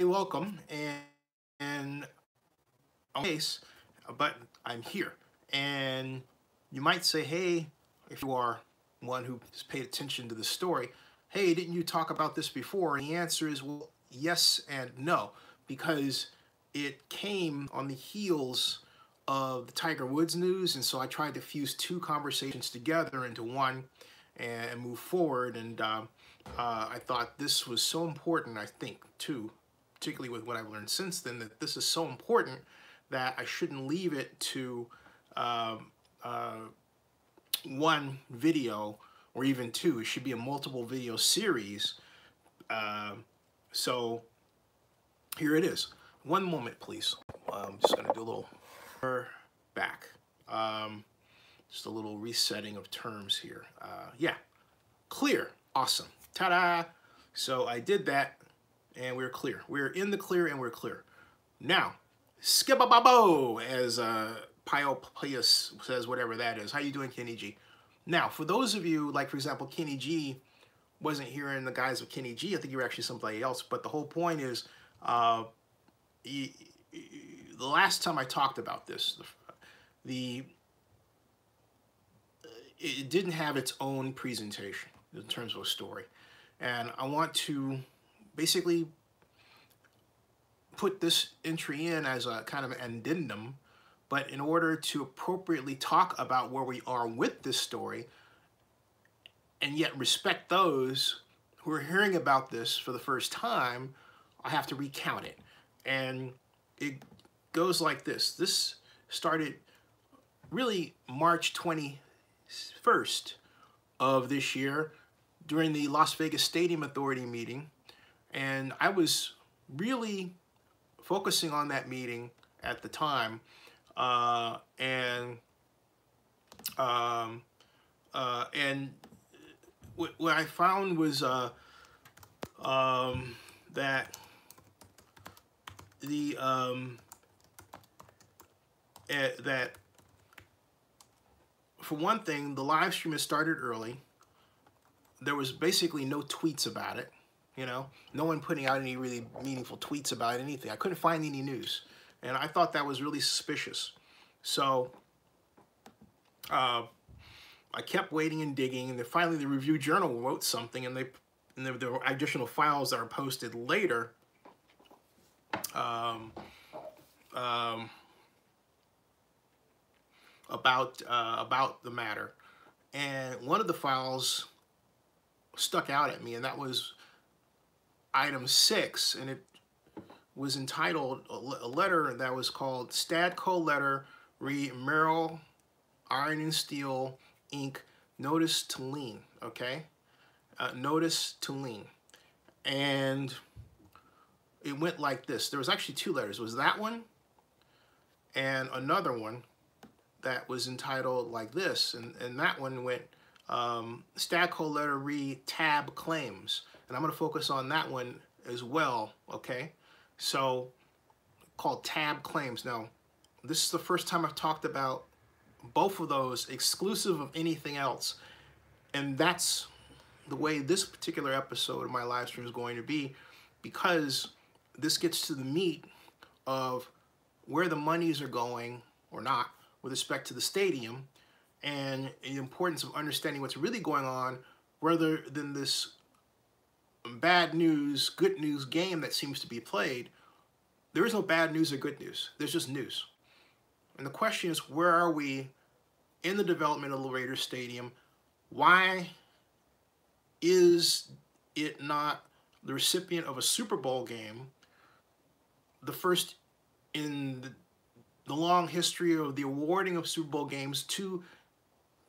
welcome and and case, but I'm here. And you might say, hey, if you are one who has paid attention to the story, hey, didn't you talk about this before? And the answer is, well, yes and no, because it came on the heels of the Tiger Woods news, and so I tried to fuse two conversations together into one and move forward. And uh, uh, I thought this was so important, I think, too, particularly with what I've learned since then, that this is so important that I shouldn't leave it to um, uh, one video or even two. It should be a multiple video series. Uh, so here it is. One moment, please. I'm just going to do a little back. Um, just a little resetting of terms here. Uh, yeah, clear. Awesome. Ta-da! So I did that, and we're clear. We're in the clear, and we're clear. Now, skip-a-babo, as uh, Pio Pius says, whatever that is. How you doing, Kenny G? Now, for those of you, like, for example, Kenny G wasn't here in the guise of Kenny G. I think you were actually somebody else. But the whole point is, uh, he, the last time I talked about this, the, the it didn't have its own presentation in terms of a story. And I want to basically put this entry in as a kind of addendum, but in order to appropriately talk about where we are with this story, and yet respect those who are hearing about this for the first time, I have to recount it. And it goes like this. This started really March 21st of this year during the Las Vegas Stadium Authority meeting. And I was really focusing on that meeting at the time. Uh, and um, uh, and what, I found was uh, um, that the um, uh, that for one thing, the live stream has started early. There was basically no tweets about it. You know, no one putting out any really meaningful tweets about anything. I couldn't find any news, and I thought that was really suspicious. So, uh, I kept waiting and digging, and then finally the Review Journal wrote something, and they and there, there were additional files that are posted later. Um, um, about uh, about the matter, and one of the files stuck out at me, and that was item six, and it was entitled a letter that was called Stadco letter re Merrill Iron and Steel Inc. Notice to Lien, okay? Uh, notice to Lien. And it went like this. There was actually two letters. It was that one and another one that was entitled like this. And, and that one went um, Stadco letter re tab claims. And I'm going to focus on that one as well, okay? So called tab claims. Now, this is the first time I've talked about both of those exclusive of anything else. And that's the way this particular episode of my live stream is going to be because this gets to the meat of where the monies are going or not with respect to the stadium and the importance of understanding what's really going on rather than this bad news, good news game that seems to be played. There is no bad news or good news. There's just news. And the question is, where are we in the development of the Raiders Stadium? Why is it not the recipient of a Super Bowl game, the first in the, the long history of the awarding of Super Bowl games to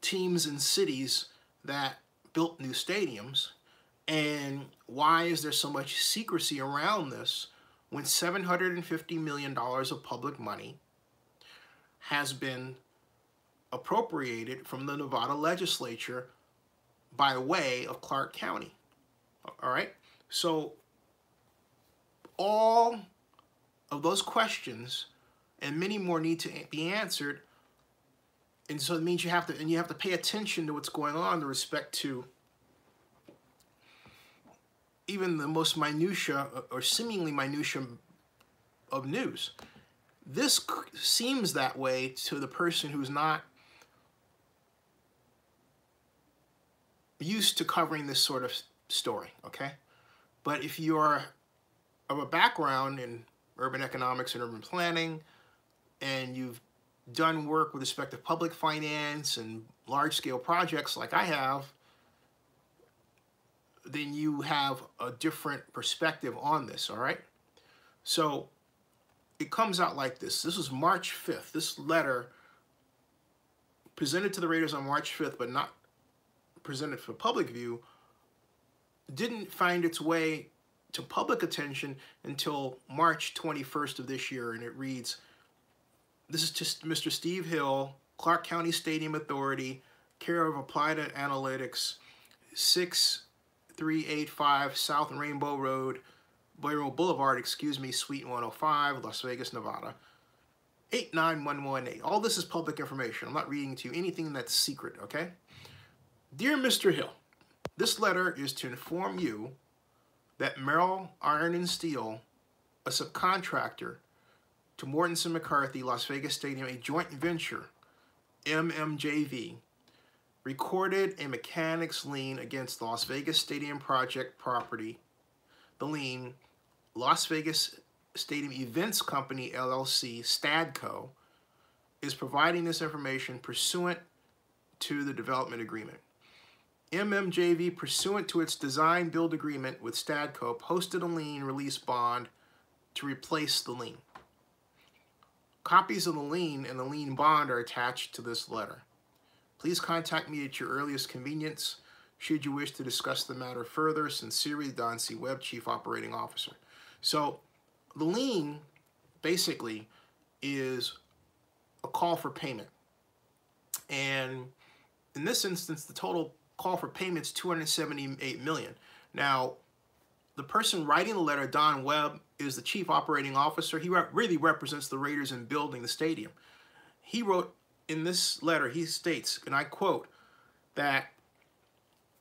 teams and cities that built new stadiums? And why is there so much secrecy around this when $750 million of public money has been appropriated from the Nevada legislature by way of Clark County. All right? So all of those questions and many more need to be answered. And so it means you have to and you have to pay attention to what's going on with respect to even the most minutia or seemingly minutia of news. This seems that way to the person who's not used to covering this sort of story, okay? But if you're of a background in urban economics and urban planning, and you've done work with respect to public finance and large-scale projects like I have, then you have a different perspective on this, all right? So it comes out like this. This was March 5th. This letter presented to the Raiders on March 5th, but not presented for public view, didn't find its way to public attention until March 21st of this year, and it reads, this is just Mr. Steve Hill, Clark County Stadium Authority, care of Applied Analytics, 6385 South Rainbow Road, Rainbow Boulevard, excuse me, Suite 105, Las Vegas, Nevada. 89118. All this is public information. I'm not reading to you anything that's secret, okay? Dear Mr. Hill, this letter is to inform you that Merrill Iron and Steel, a subcontractor to Mortenson McCarthy Las Vegas Stadium, a joint venture, MMJV, recorded a mechanics lien against Las Vegas Stadium project property. The lien, Las Vegas Stadium Events Company LLC, STADCO, is providing this information pursuant to the development agreement. MMJV, pursuant to its design build agreement with Stadco, posted a lien release bond to replace the lien. Copies of the lien and the lien bond are attached to this letter. Please contact me at your earliest convenience should you wish to discuss the matter further. Sincerely, Don C. Webb, Chief Operating Officer. So the lien basically is a call for payment. And in this instance, the total call for payment is 278 million. Now, the person writing the letter, Don Webb, is the chief operating officer. He re really represents the Raiders in building the stadium. He wrote in this letter, he states, and I quote, that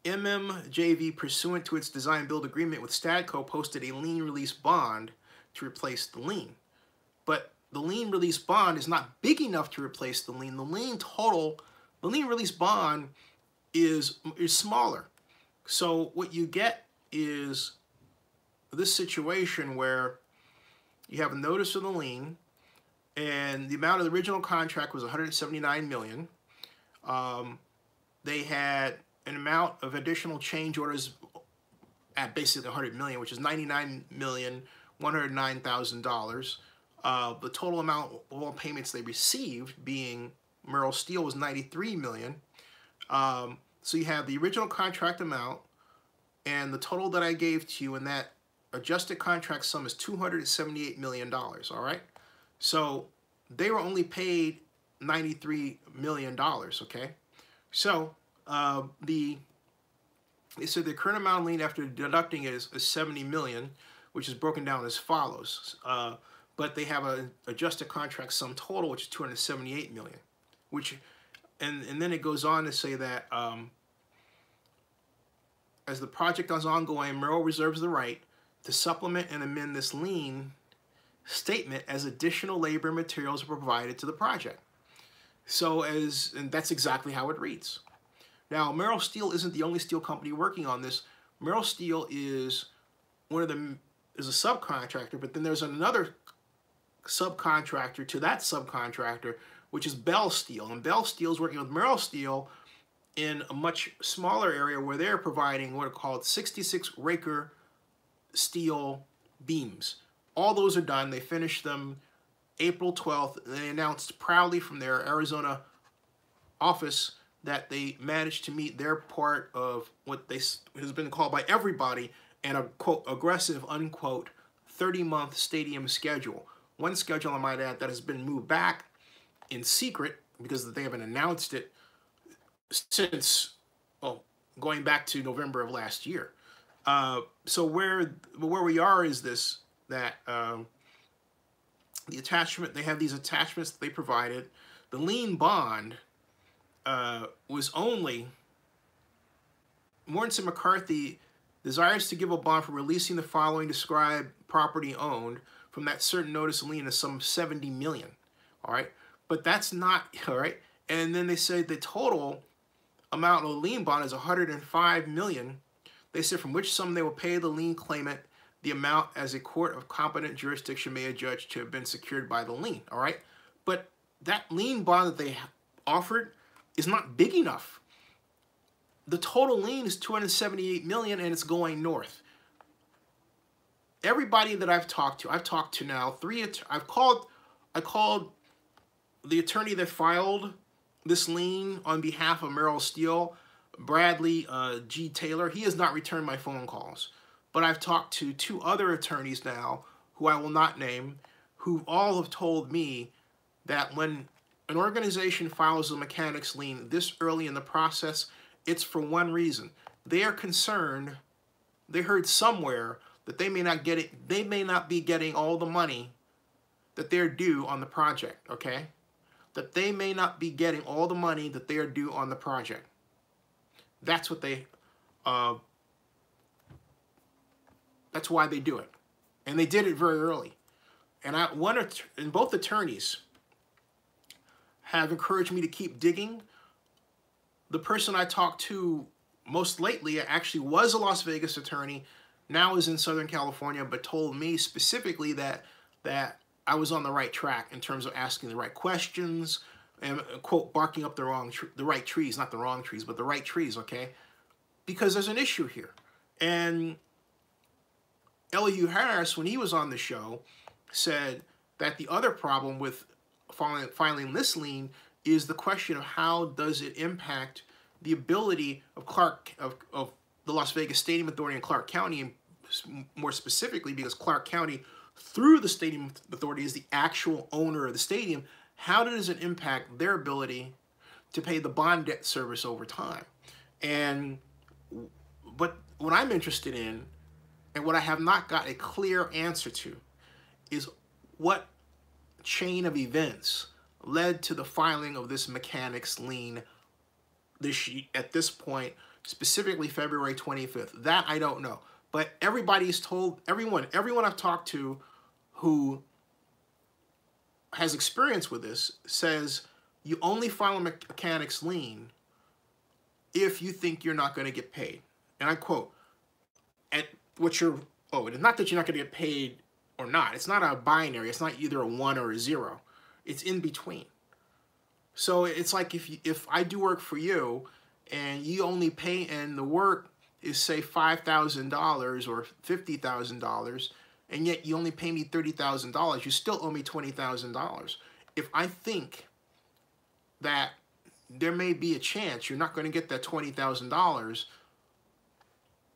MMJV, pursuant to its design build agreement with Stadco, posted a lien release bond to replace the lien. But the lien release bond is not big enough to replace the lien. The lien total, the lien release bond is, is smaller. So what you get is this situation where you have a notice of the lien and the amount of the original contract was 179 million. Um, they had an amount of additional change orders at basically 100 million, which is 99 million, $109,000. Uh, the total amount of all payments they received being Merrill Steel was 93 million. Um, so you have the original contract amount and the total that I gave to you in that adjusted contract sum is $278 million, all right? So they were only paid $93 million, okay? So uh, the they said the current amount of lien after deducting is, is 70 million, which is broken down as follows. Uh, but they have an adjusted contract sum total, which is 278 million, which and, and then it goes on to say that um, as the project is ongoing, Merrill reserves the right to supplement and amend this lien statement as additional labor and materials are provided to the project. So as, and that's exactly how it reads. Now, Merrill Steel isn't the only steel company working on this. Merrill Steel is one of them is a subcontractor, but then there's another subcontractor to that subcontractor which is Bell Steel. And Bell Steel is working with Merrill Steel in a much smaller area where they're providing what are called 66 raker steel beams. All those are done. They finished them April 12th. They announced proudly from their Arizona office that they managed to meet their part of what they has been called by everybody an a quote aggressive unquote 30 month stadium schedule. One schedule I might add that has been moved back in secret because they haven't announced it since well going back to November of last year. Uh, so where where we are is this that um, the attachment they have these attachments that they provided. The lien bond uh, was only Mortenson McCarthy desires to give a bond for releasing the following described property owned from that certain notice lien is some 70 million. All right. But that's not, all right. And then they say the total amount of lien bond is 105 million. They said from which sum they will pay the lien claimant the amount as a court of competent jurisdiction may adjudge to have been secured by the lien. All right. But that lien bond that they offered is not big enough. The total lien is 278 million and it's going north. Everybody that I've talked to, I've talked to now three. I've called, I called the attorney that filed this lien on behalf of Merrill Steel, Bradley uh, G. Taylor. He has not returned my phone calls, but I've talked to two other attorneys now, who I will not name, who all have told me that when an organization files a mechanics lien this early in the process, it's for one reason. They are concerned, they heard somewhere that they may not get it, they may not be getting all the money that they're due on the project, okay? That they may not be getting all the money that they are due on the project. That's what they, uh, that's why they do it. And they did it very early. And I, one, and both attorneys have encouraged me to keep digging. The person I talked to most lately actually was a Las Vegas attorney, now is in Southern California, but told me specifically that that I was on the right track in terms of asking the right questions and uh, quote barking up the wrong the right trees, not the wrong trees, but the right trees, okay? Because there's an issue here. And Elihu Harris, when he was on the show, said that the other problem with filing, filing this lien is the question of how does it impact the ability of Clark of, of the Las Vegas Stadium Authority and Clark County, and more specifically because Clark County, through the Stadium Authority, is the actual owner of the stadium. How does it impact their ability to pay the bond debt service over time? And but what I'm interested in, and what I have not got a clear answer to, is what chain of events led to the filing of this mechanics lien this at this point, specifically February 25th. That I don't know. But everybody's told, everyone, everyone I've talked to who has experience with this says you only file a mechanics lien if you think you're not going to get paid. And I quote, at what you're, oh, it's not that you're not going to get paid or not. It's not a binary. It's not either a one or a zero. It's in between. So it's like if you, if I do work for you and you only pay and the work is say $5,000 or $50,000 and yet you only pay me $30,000, you still owe me $20,000. If I think that there may be a chance you're not going to get that $20,000,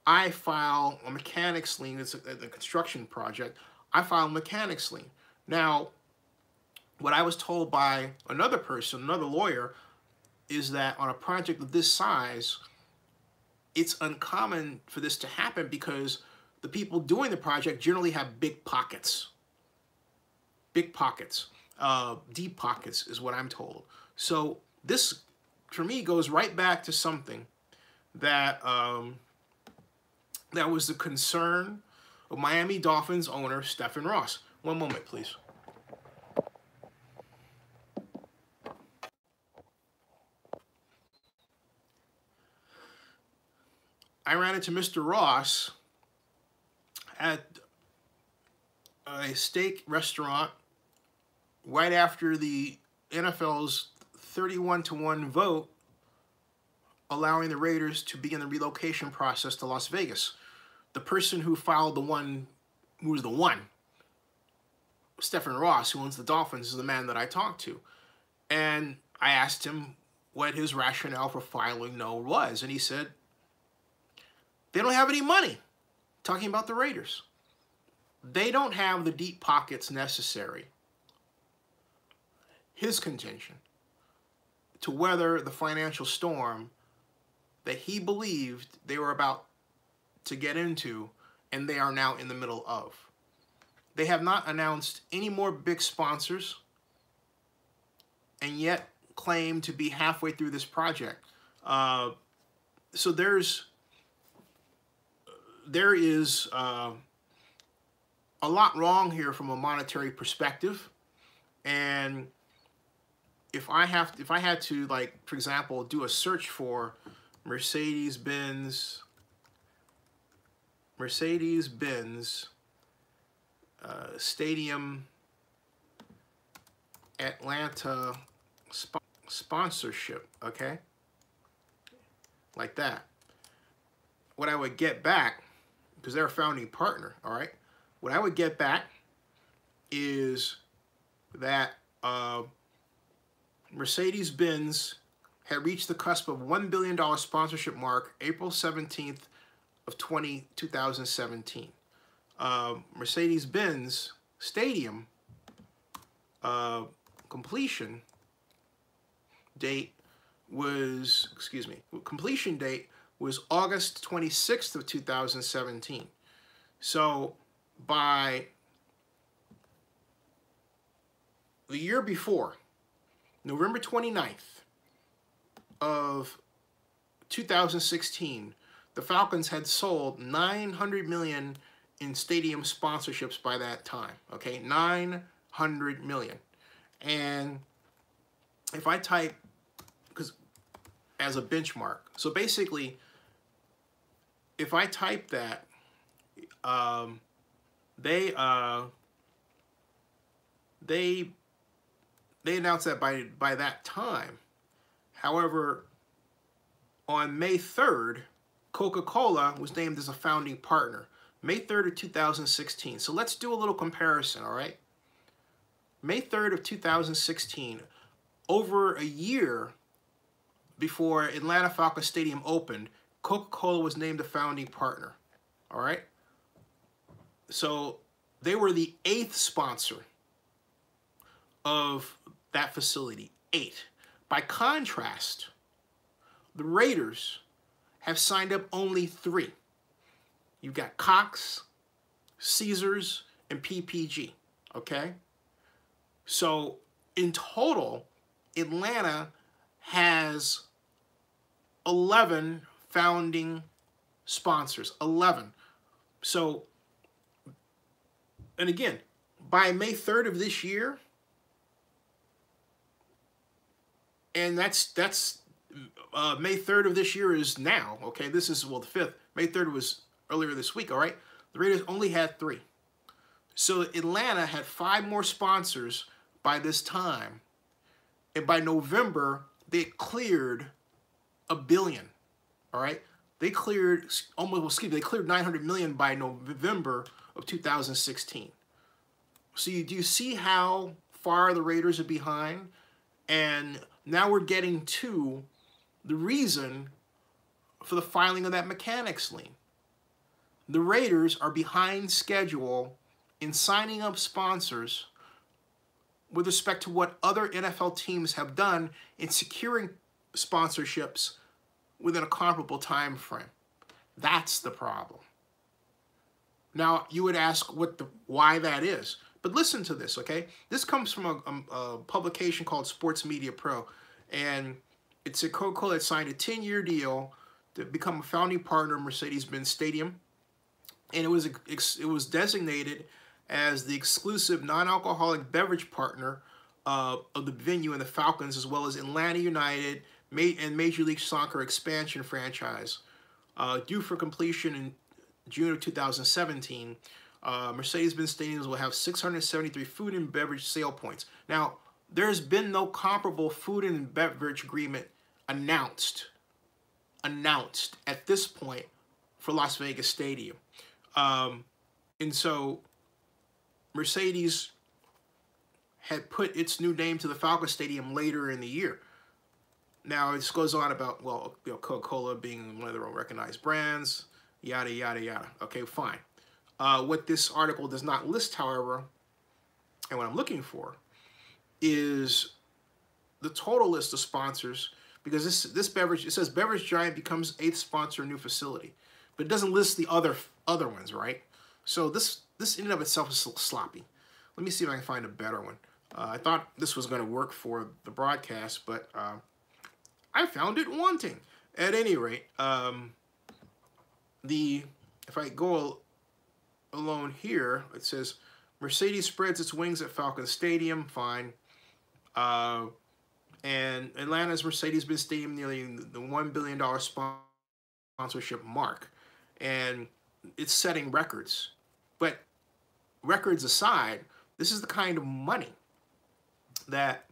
I file a mechanics lien, it's a, a construction project, I file a mechanics lien. Now, what I was told by another person, another lawyer, is that on a project of this size, it's uncommon for this to happen because the people doing the project generally have big pockets. Big pockets. Uh, deep pockets is what I'm told. So this, for me, goes right back to something that um, that was the concern of Miami Dolphins owner Stephen Ross. One moment, please. I ran into Mr. Ross at a steak restaurant right after the NFL's 31 to 1 vote allowing the Raiders to begin the relocation process to Las Vegas the person who filed the one, who was the one, Stephen Ross, who owns the Dolphins, is the man that I talked to. And I asked him what his rationale for filing no was. And he said, they don't have any money. Talking about the Raiders. They don't have the deep pockets necessary. His contention to weather the financial storm that he believed they were about to get into and they are now in the middle of. They have not announced any more big sponsors and yet claim to be halfway through this project. Uh, so there's there is uh, a lot wrong here from a monetary perspective, and if I have if I had to like for example do a search for Mercedes Benz Mercedes Benz uh, Stadium Atlanta sp sponsorship, okay? Like that. What I would get back, because they're a founding partner, all right? What I would get back is that uh, Mercedes-Benz had reached the cusp of $1 billion sponsorship mark April 17th of 20, 2017. Uh, Mercedes-Benz Stadium uh, completion date was, excuse me, completion date was August 26th of 2017. So by the year before, November 29th of 2016, the Falcons had sold 900 million in stadium sponsorships by that time. Okay, 900 million. And if I type, because as a benchmark, so basically, if I type that, um, they uh, they they announced that by by that time. However, on May 3rd, Coca-Cola was named as a founding partner. May 3rd of 2016. So let's do a little comparison, all right? May 3rd of 2016, over a year before Atlanta Falcons Stadium opened, Coca-Cola was named a founding partner, all right? So they were the eighth sponsor of that facility, eight. By contrast, the Raiders have signed up only three. You've got Cox, Caesars, and PPG, okay? So in total, Atlanta has 11 founding sponsors, 11. So, and again, by May 3rd of this year, and that's that's uh, May 3rd of this year is now, okay? This is, well, the 5th. May 3rd was earlier this week, all right? The Raiders only had three. So Atlanta had five more sponsors by this time. And by November, they cleared a billion, all right? They cleared almost, excuse me, they cleared 900 million by November of 2016. So you, do you see how far the Raiders are behind? And now we're getting to the reason for the filing of that mechanics lien. The Raiders are behind schedule in signing up sponsors with respect to what other NFL teams have done in securing sponsorships within a comparable time frame. That's the problem. Now, you would ask what the why that is. But listen to this, okay? This comes from a, a, a publication called Sports Media Pro. And it's a Coca-Cola that signed a 10-year deal to become a founding partner of Mercedes-Benz Stadium. And it was it was designated as the exclusive non-alcoholic beverage partner uh, of the venue and the Falcons, as well as Atlanta United and Major League Soccer expansion franchise. Uh, due for completion in June of 2017, uh, Mercedes-Benz Stadiums will have 673 food and beverage sale points. Now, there's been no comparable food and beverage agreement announced announced at this point for Las Vegas Stadium. Um, and so Mercedes had put its new name to the Falcon Stadium later in the year. Now, this goes on about, well, you know, Coca-Cola being one of their own recognized brands, yada, yada, yada. Okay, fine. Uh, what this article does not list, however, and what I'm looking for, is the total list of sponsors because this this beverage it says beverage giant becomes eighth sponsor new facility, but it doesn't list the other other ones, right? So this this in and of itself is sloppy. Let me see if I can find a better one. Uh, I thought this was going to work for the broadcast, but uh, I found it wanting. At any rate, um, the if I go alone here, it says Mercedes spreads its wings at Falcon Stadium. Fine. Uh, and Atlanta's Mercedes-Benz Stadium nearly the $1 billion sponsorship mark. And it's setting records. But records aside, this is the kind of money that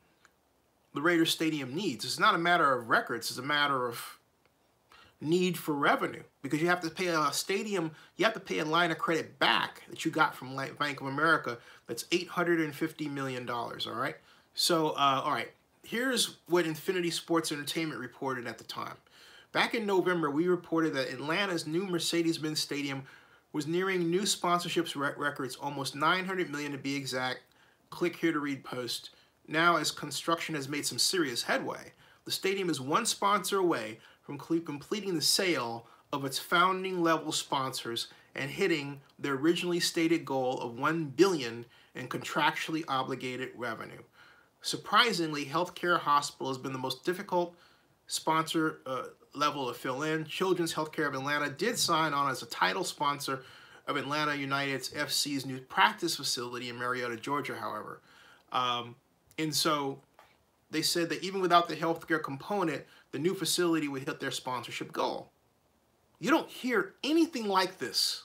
the Raiders Stadium needs. It's not a matter of records, it's a matter of need for revenue because you have to pay a stadium, you have to pay a line of credit back that you got from Bank of America that's $850 million, all right? So, uh, all right, here's what Infinity Sports Entertainment reported at the time. Back in November, we reported that Atlanta's new Mercedes-Benz Stadium was nearing new sponsorships records, almost 900 million to be exact. Click here to read post. Now, as construction has made some serious headway, the stadium is one sponsor away from completing the sale of its founding level sponsors and hitting their originally stated goal of 1 billion in contractually obligated revenue. Surprisingly, Healthcare Hospital has been the most difficult sponsor uh, level to fill in. Children's Healthcare of Atlanta did sign on as a title sponsor of Atlanta United's FC's new practice facility in Marietta, Georgia, however. Um, and so they said that even without the healthcare component, the new facility would hit their sponsorship goal. You don't hear anything like this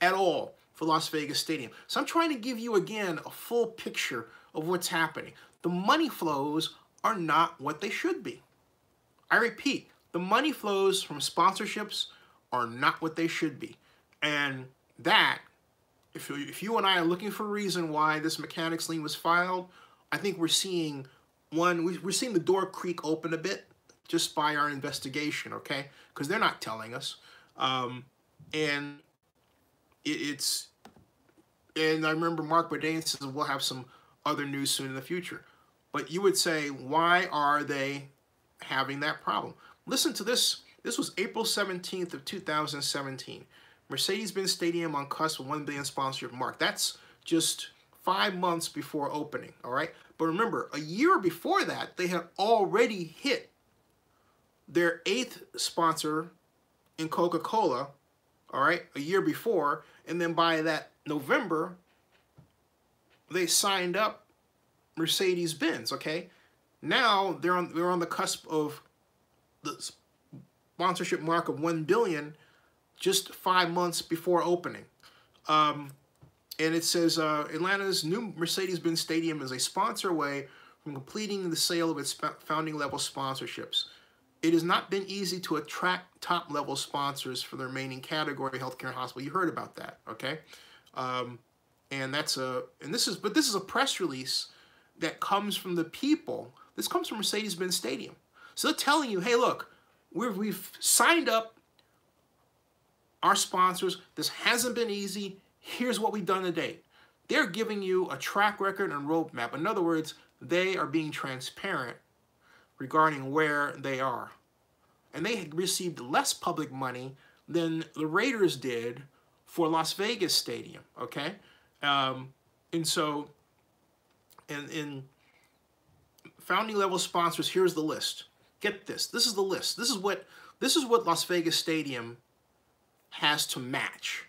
at all for Las Vegas Stadium. So I'm trying to give you again a full picture of what's happening. The money flows are not what they should be. I repeat, the money flows from sponsorships are not what they should be. And that, if, if you and I are looking for a reason why this mechanics lien was filed, I think we're seeing one, we're seeing the door creak open a bit just by our investigation, okay? Because they're not telling us. Um, and it, it's, and I remember Marc Badain says we'll have some other news soon in the future. But you would say, why are they having that problem? Listen to this. This was April 17th of 2017. Mercedes-Benz Stadium on cusp of 1 billion sponsorship mark. That's just five months before opening, all right? But remember, a year before that, they had already hit their eighth sponsor in Coca-Cola, all right, a year before. And then by that November, they signed up Mercedes-Benz, okay? Now they're on they're on the cusp of the sponsorship mark of 1 billion just five months before opening. Um, and it says uh, Atlanta's new Mercedes-Benz Stadium is a sponsor away from completing the sale of its founding level sponsorships. It has not been easy to attract top level sponsors for the remaining category healthcare and hospital. You heard about that, okay? Um, and that's a and this is but this is a press release that comes from the people. This comes from Mercedes-Benz Stadium. So they're telling you, hey, look, we've we've signed up our sponsors. This hasn't been easy. Here's what we've done to date. They're giving you a track record and roadmap. In other words, they are being transparent regarding where they are. And they received less public money than the Raiders did for Las Vegas Stadium, okay? Um, and so, and in founding level sponsors, here's the list. Get this. This is the list. This is what this is what Las Vegas Stadium has to match.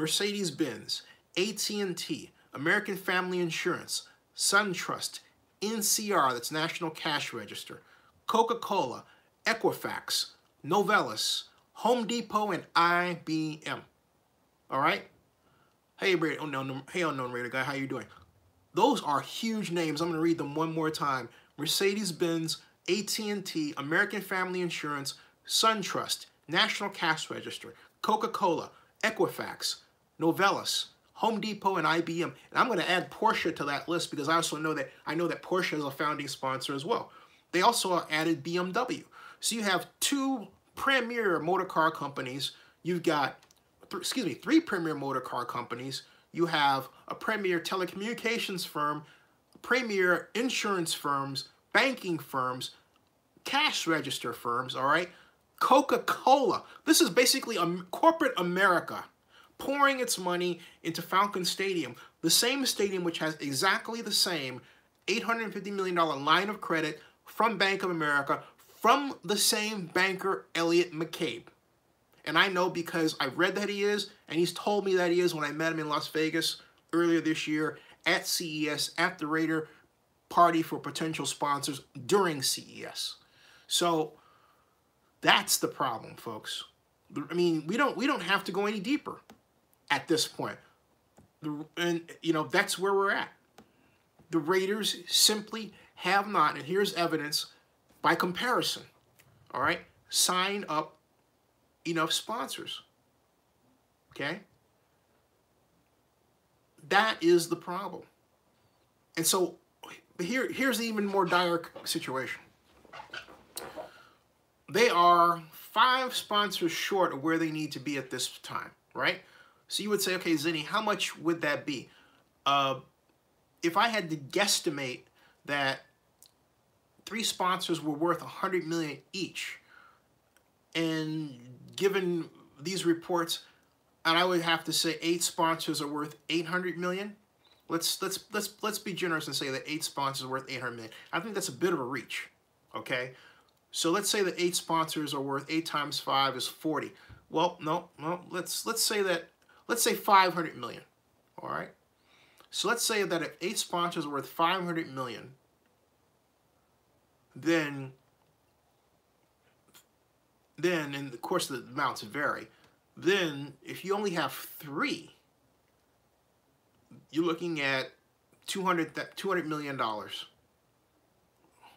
Mercedes-Benz, AT&T, American Family Insurance, SunTrust, NCR, that's National Cash Register, Coca-Cola, Equifax, Novelis, Home Depot, and IBM. All right? Hey, oh, no, hey, oh, unknown Raider guy, how you doing? Those are huge names. I'm going to read them one more time. Mercedes-Benz, AT&T, American Family Insurance, SunTrust, National Cash Register, Coca-Cola, Equifax, Novelis, Home Depot, and IBM. And I'm going to add Porsche to that list because I also know that I know that Porsche is a founding sponsor as well. They also added BMW. So you have two premier motor car companies. You've got excuse me, three premier motor car companies. You have a premier telecommunications firm, premier insurance firms, banking firms, cash register firms, all right? Coca-Cola. This is basically a corporate America pouring its money into Falcon Stadium, the same stadium which has exactly the same $850 million line of credit from Bank of America from the same banker, Elliott McCabe. And I know because I've read that he is, and he's told me that he is when I met him in Las Vegas earlier this year at CES, at the Raider party for potential sponsors during CES. So that's the problem, folks. I mean, we don't we don't have to go any deeper at this point. And you know, that's where we're at. The Raiders simply have not, and here's evidence by comparison. All right, sign up enough sponsors. Okay? That is the problem. And so here, here's the even more dire situation. They are five sponsors short of where they need to be at this time, right? So you would say, okay, Zennie, how much would that be? Uh, if I had to guesstimate that three sponsors were worth 100 million each, and given these reports, and I would have to say eight sponsors are worth 800 million. Let's let's let's let's be generous and say that eight sponsors are worth 800 million. I think that's a bit of a reach. Okay, so let's say that eight sponsors are worth eight times five is 40. Well, no, no. Let's let's say that let's say 500 million. All right. So let's say that if eight sponsors are worth 500 million, then then, and of course the amounts vary, then if you only have three, you're looking at 200, $200 million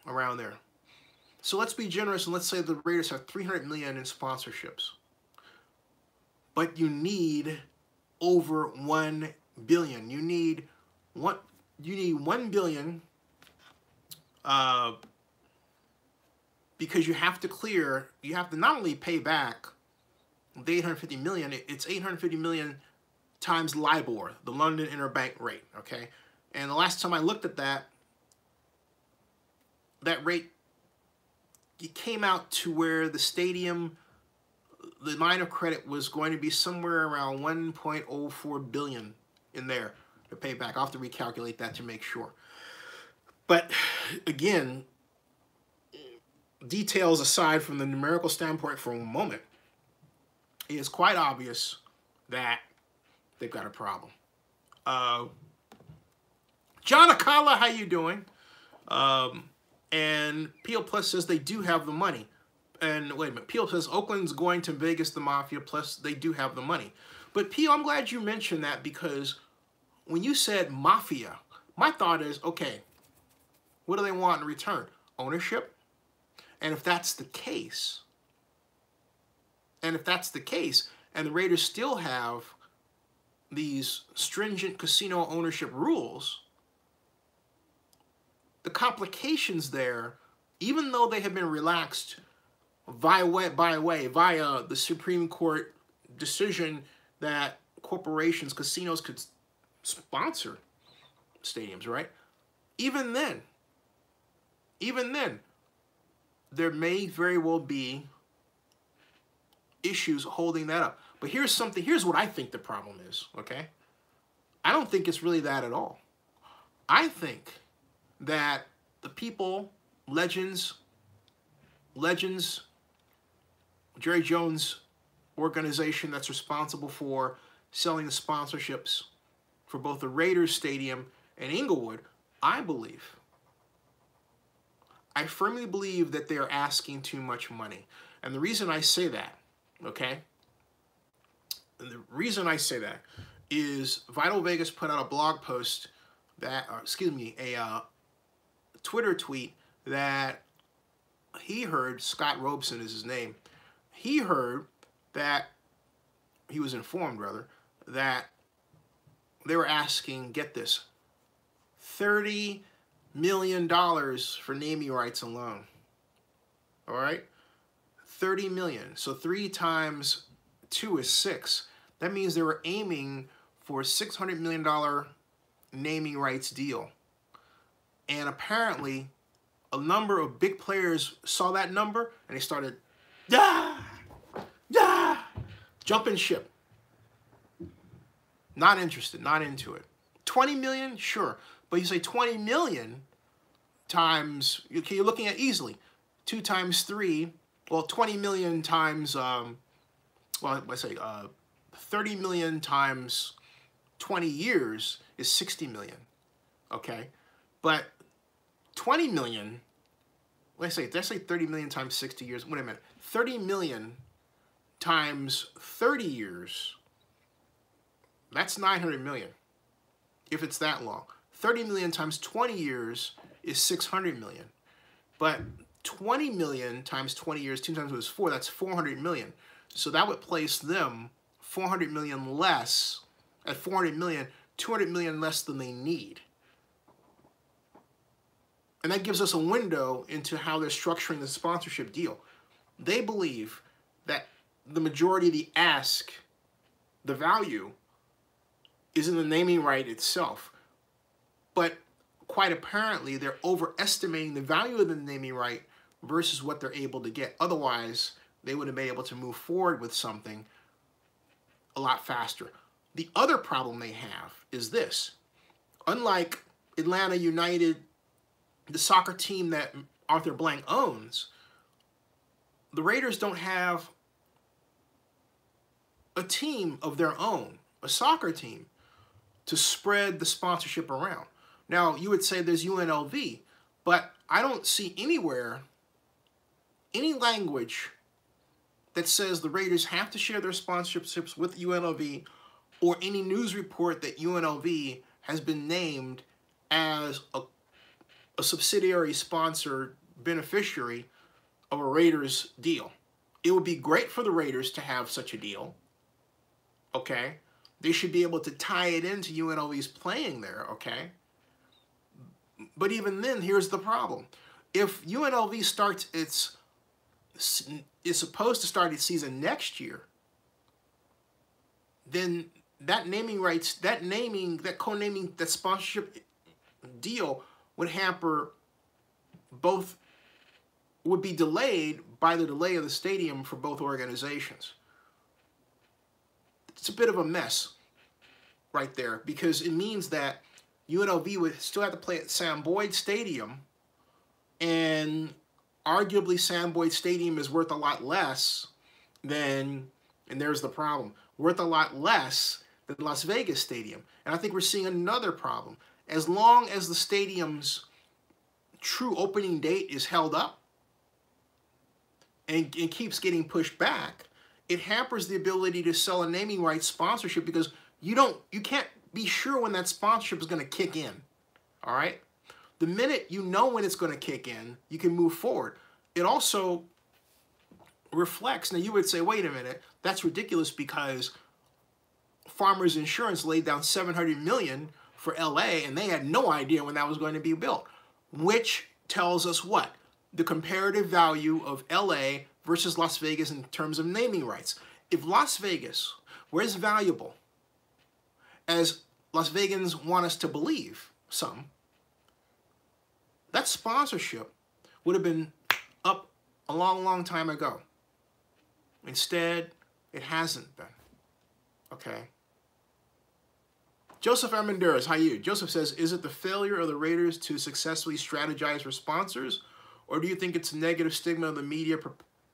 around there. So let's be generous and let's say the Raiders have 300 million in sponsorships. But you need over 1 billion. You need one you need 1 billion uh, because you have to clear, you have to not only pay back the 850 million, it's 850 million times LIBOR, the London Interbank Rate, okay? And the last time I looked at that, that rate it came out to where the stadium, the line of credit was going to be somewhere around 1.04 billion in there to pay back. I'll have to recalculate that to make sure. But again, details aside from the numerical standpoint for a moment, it is quite obvious that they've got a problem. Uh, John Akala, how you doing? Um, and PL Plus says they do have the money. And wait a minute, Peel says Oakland's going to Vegas, the Mafia, plus they do have the money. But Peel, I'm glad you mentioned that because when you said Mafia, my thought is, okay, what do they want in return? Ownership? And if that's the case, and if that's the case, and the Raiders still have these stringent casino ownership rules, the complications there, even though they have been relaxed via way, by way, via the Supreme Court decision that corporations, casinos could sponsor stadiums, right? Even then, even then, there may very well be issues holding that up. But here's something, here's what I think the problem is, okay? I don't think it's really that at all. I think that the people, legends, legends, Jerry Jones organization that's responsible for selling the sponsorships for both the Raiders Stadium and Inglewood, I believe I firmly believe that they're asking too much money. And the reason I say that, okay, and the reason I say that is Vital Vegas put out a blog post that, uh, excuse me, a uh, Twitter tweet that he heard, Scott Roeben is his name, he heard that, he was informed rather, that they were asking, get this, 30 million dollars for naming rights alone. All right? 30 million. So 3 times 2 is 6. That means they were aiming for a $600 million naming rights deal. And apparently, a number of big players saw that number and they started, yeah, jumping ship. Not interested, not into it. 20 million, sure. But you say 20 million times, okay, you're looking at easily, 2 times 3, well, 20 million times, um, well, let's say uh, 30 million times 20 years is 60 million, okay? But 20 million, let's say, let's say 30 million times 60 years, wait a minute, 30 million times 30 years, that's 900 million, if it's that long. 30 million times 20 years is 600 million. But 20 million times 20 years, two times was four, that's 400 million. So that would place them 400 million less, at 400 million, 200 million less than they need. And that gives us a window into how they're structuring the sponsorship deal. They believe the majority of the ask, the value, is in the naming right itself. But quite apparently, they're overestimating the value of the naming right versus what they're able to get. Otherwise, they would have been able to move forward with something a lot faster. The other problem they have is this. Unlike Atlanta United, the soccer team that Arthur Blank owns, the Raiders don't have a team of their own, a soccer team, to spread the sponsorship around. Now, you would say there's UNLV, but I don't see anywhere any language that says the Raiders have to share their sponsorships with UNLV or any news report that UNLV has been named as a, a subsidiary sponsor beneficiary of a Raiders deal. It would be great for the Raiders to have such a deal. Okay? They should be able to tie it into UNLV's playing there, okay? But even then, here's the problem. If UNLV starts its is supposed to start its season next year, then that naming rights, that naming, that co-naming, that sponsorship deal would hamper both, would be delayed by the delay of the stadium for both organizations. It's a bit of a mess right there because it means that UNLV would still have to play at Sam Boyd Stadium and arguably Sam Boyd Stadium is worth a lot less than, and there's the problem, worth a lot less than Las Vegas Stadium. And I think we're seeing another problem. As long as the stadium's true opening date is held up and, and keeps getting pushed back, it hampers the ability to sell a naming rights sponsorship because you don't, you can't be sure when that sponsorship is going to kick in. All right? The minute you know when it's going to kick in, you can move forward. It also reflects, now you would say, wait a minute, that's ridiculous because Farmers Insurance laid down 700 million for LA and they had no idea when that was going to be built, which tells us what? The comparative value of LA versus Las Vegas in terms of naming rights. If Las Vegas were as valuable as Las Vegans want us to believe, some, that sponsorship would have been up a long, long time ago. Instead, it hasn't been. Okay? Joseph Armendariz, how are you? Joseph says, is it the failure of the Raiders to successfully strategize for sponsors, or do you think it's negative stigma of the media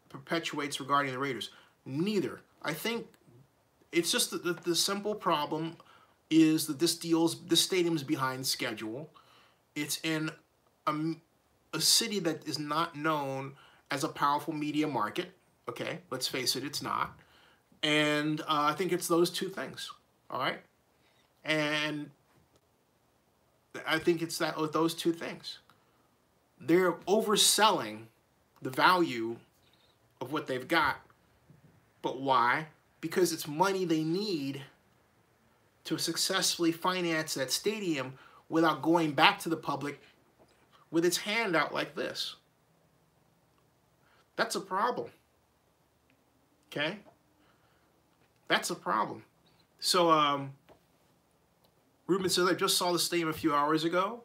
perpetuates regarding the Raiders? Neither. I think it's just that the, the simple problem is that this deal's this stadium's behind schedule. It's in a, a city that is not known as a powerful media market. Okay, let's face it, it's not. And uh, I think it's those two things. All right, and I think it's that those two things. They're overselling the value of what they've got. But why? Because it's money they need to successfully finance that stadium without going back to the public with its hand out like this. That's a problem. Okay? That's a problem. So, um, Ruben says, I just saw the stadium a few hours ago.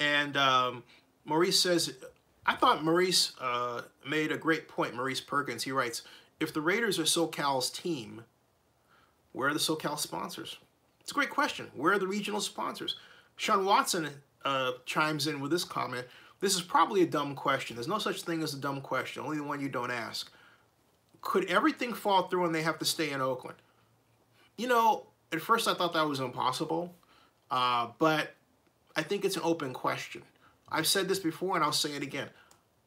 And um, Maurice says, I thought Maurice uh, made a great point, Maurice Perkins. He writes, if the Raiders are SoCal's team, where are the SoCal sponsors? It's a great question. Where are the regional sponsors? Sean Watson uh, chimes in with this comment. This is probably a dumb question. There's no such thing as a dumb question, only the one you don't ask. could everything fall through and they have to stay in Oakland? You know, at first I thought that was impossible, uh, but I think it's an open question. I've said this before and I'll say it again.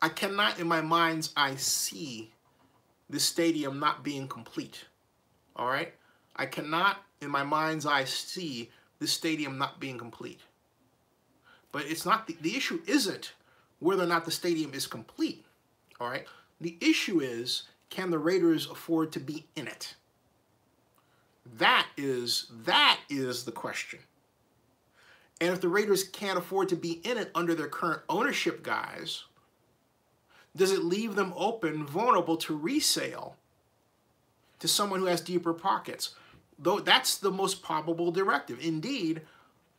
I cannot in my mind's eye see this stadium not being complete. All right? I cannot in my mind's eye see this stadium not being complete. But it's not the, the issue isn't whether or not the stadium is complete. All right? The issue is can the Raiders afford to be in it? That is that is the question. And if the Raiders can't afford to be in it under their current ownership guys, does it leave them open, vulnerable to resale to someone who has deeper pockets? Though that's the most probable directive. Indeed,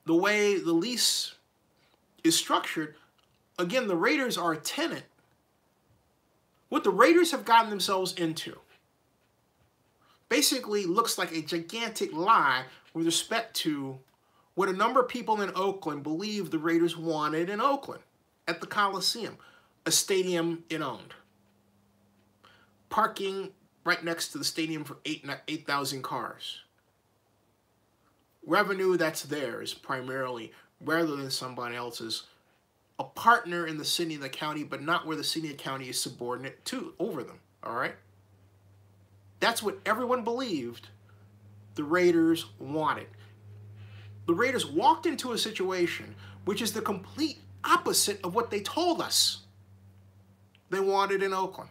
the way the lease is structured, again, the Raiders are a tenant. What the Raiders have gotten themselves into basically looks like a gigantic lie with respect to what a number of people in Oakland believe the Raiders wanted in Oakland at the Coliseum, a stadium it owned. Parking right next to the stadium for 8,000 8, cars. Revenue that's theirs primarily, rather than somebody else's. A partner in the city and the county, but not where the city and county is subordinate to, over them, all right? That's what everyone believed the Raiders wanted. The Raiders walked into a situation which is the complete opposite of what they told us they wanted in Oakland.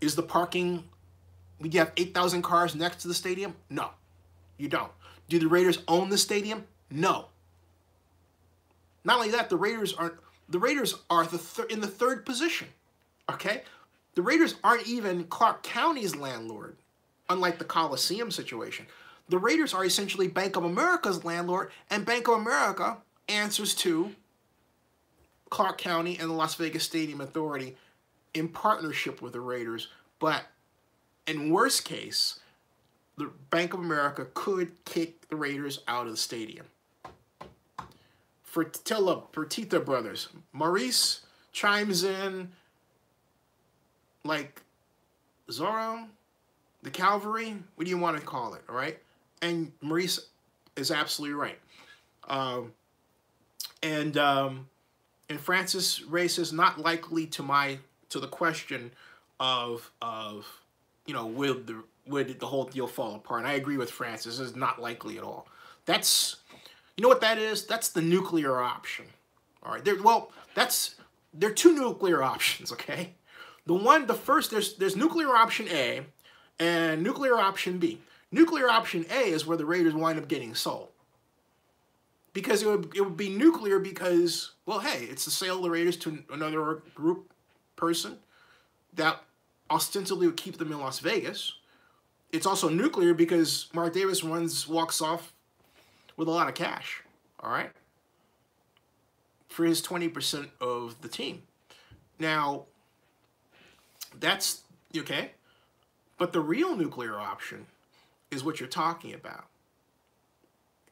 Is the parking, we have 8,000 cars next to the stadium? No, you don't. Do the Raiders own the stadium? No. Not only that, the Raiders aren't, the Raiders are the in the third position. Okay, the Raiders aren't even Clark County's landlord, unlike the Coliseum situation. The Raiders are essentially Bank of America's landlord, and Bank of America answers to Clark County and the Las Vegas Stadium Authority in partnership with the Raiders. But in worst case, the Bank of America could kick the Raiders out of the stadium. Fertilla, Fertitta brothers. Maurice chimes in like Zorro, the Calvary, what do you want to call it, all right? And Maurice is absolutely right. Um, and um, and Francis Ray says not likely to my to the question of of you know would the would the whole deal fall apart. And I agree with Francis. It's not likely at all. That's you know what that is? That's the nuclear option. All right. There. Well, that's there are two nuclear options. Okay. The one, the first, there's there's nuclear option A, and nuclear option B. Nuclear option A is where the Raiders wind up getting sold. Because it would, it would be nuclear because, well, hey, it's the sale of the Raiders to another group person that ostensibly would keep them in Las Vegas. It's also nuclear because Mark Davis runs, walks off with a lot of cash, all right, for his 20% of the team. Now, that's okay. But the real nuclear option is what you're talking about.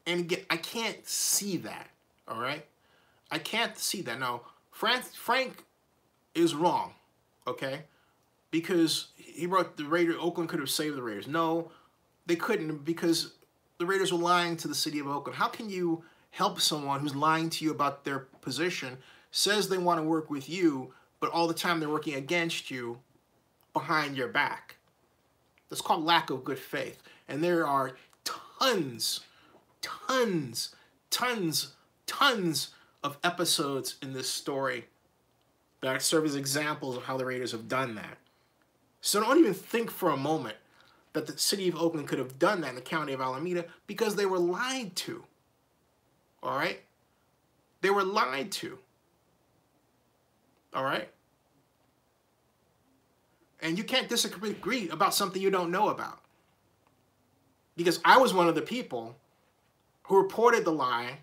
And again, I can't see that, all right? I can't see that. Now, Frank, Frank is wrong, okay? Because he wrote the Raiders, Oakland could have saved the Raiders. No, they couldn't because the Raiders were lying to the city of Oakland. How can you help someone who's lying to you about their position, says they want to work with you, but all the time they're working against you behind your back? That's called lack of good faith. And there are tons, tons, tons, tons of episodes in this story that serve as examples of how the Raiders have done that. So don't even think for a moment that the city of Oakland could have done that in the county of Alameda because they were lied to. All right? They were lied to. All right? And you can't disagree about something you don't know about because I was one of the people who reported the lie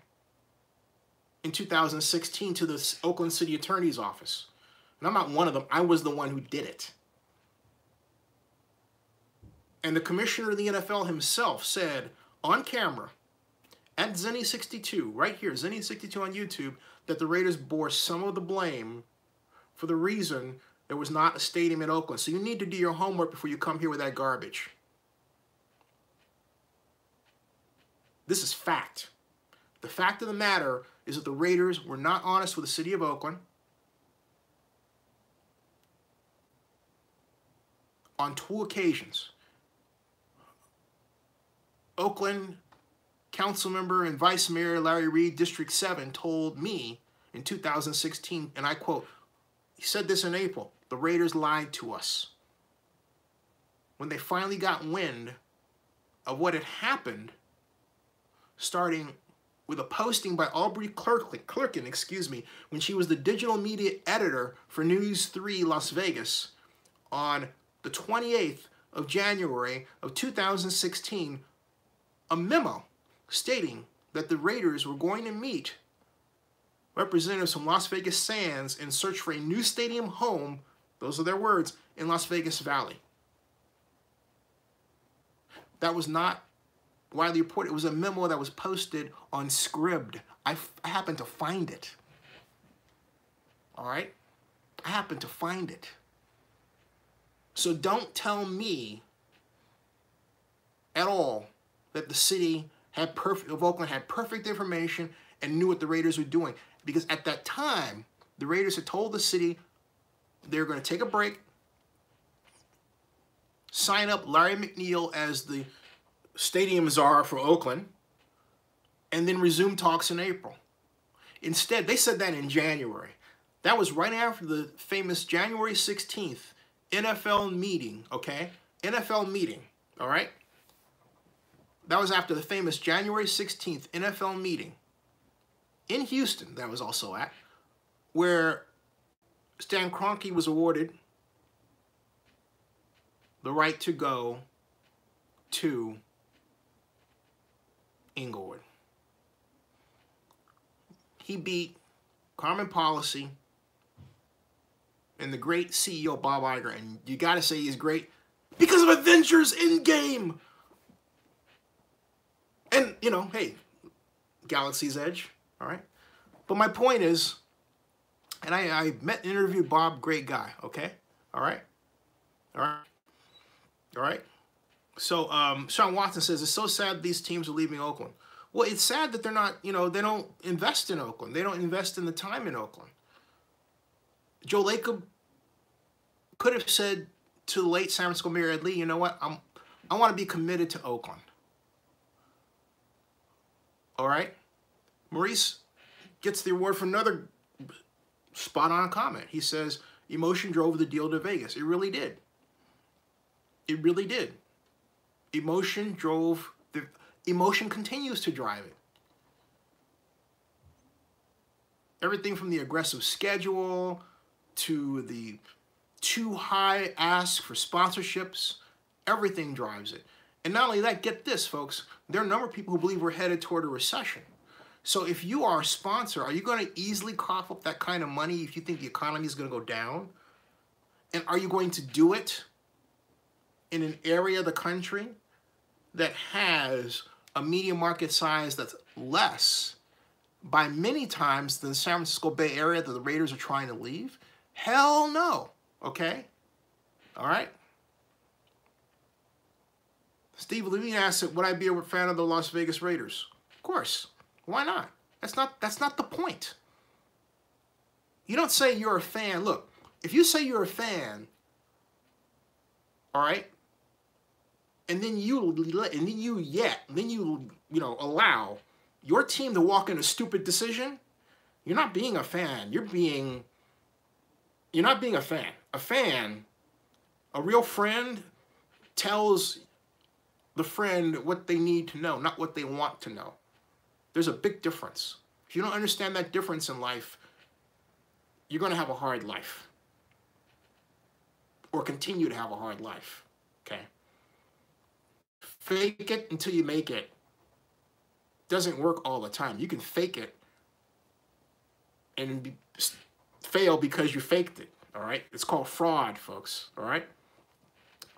in 2016 to the Oakland City Attorney's Office. And I'm not one of them, I was the one who did it. And the commissioner of the NFL himself said on camera at Zennie62, right here, Zennie62 on YouTube, that the Raiders bore some of the blame for the reason There was not a stadium in Oakland. So you need to do your homework before you come here with that garbage. This is fact. The fact of the matter is that the Raiders were not honest with the city of Oakland on two occasions. Oakland council member and vice mayor Larry Reid, District 7, told me in 2016, and I quote, he said this in April, the Raiders lied to us. When they finally got wind of what had happened, starting with a posting by Aubrey Clerkin, excuse me, when she was the digital media editor for News 3 Las Vegas on the 28th of January of 2016, a memo stating that the Raiders were going to meet representatives from Las Vegas Sands in search for a new stadium home, those are their words, in Las Vegas Valley. That was not widely reported. It was a memo that was posted on Scribd. I, happened to find it. All right? I happened to find it. So don't tell me at all that the city had perfect of Oakland had perfect information and knew what the Raiders were doing. Because at that time, the Raiders had told the city they were going to take a break, sign up Larry McNeil as the stadium are for Oakland, and then resume talks in April. Instead, they said that in January. That was right after the famous January 16th NFL meeting, okay? NFL meeting, all right? That was after the famous January 16th NFL meeting in Houston, that was also at, where Stan Kroenke was awarded the right to go to Inglewood. He beat Carmen Policy and the great CEO Bob Iger, and you got to say he's great because of Avengers Endgame. And you know, hey, Galaxy's Edge, all right. But my point is, and I, I met and interviewed Bob, great guy, okay, all right, all right, all right. So um, Sean Watson says it's so sad these teams are leaving Oakland. Well, it's sad that they're not, you know, they don't invest in Oakland. They don't invest in the time in Oakland. Joe Lacob could have said to the late San Francisco Mayor Ed Lee, you know what, I'm, I want to be committed to Oakland. All right? Maurice gets the award for another spot on comment. He says, emotion drove the deal to Vegas. It really did. It really did. Emotion drove the emotion continues to drive it. Everything from the aggressive schedule to the too high ask for sponsorships, everything drives it. And not only that, get this, folks, there are a number of people who believe we're headed toward a recession. So if you are a sponsor, are you going to easily cough up that kind of money if you think the economy is going to go down? And are you going to do it in an area of the country that has a media market size that's less by many times than the San Francisco Bay Area that the Raiders are trying to leave? Hell no, okay? All right? Steve Levine asked, would I be a fan of the Las Vegas Raiders? Of course. Why not? That's not that's not the point. You don't say you're a fan. Look, if you say you're a fan, all right, and then you let, and then you yet and then you you know allow your team to walk in a stupid decision, you're not being a fan. You're being you're not being a fan. A fan, a real friend tells the friend what they need to know, not what they want to know. There's a big difference. If you don't understand that difference in life, you're going to have a hard life. Or continue to have a hard life. Okay? Fake it until you make it. Doesn't work all the time. You can fake it and be, fail because you faked it. All right? It's called fraud, folks. All right?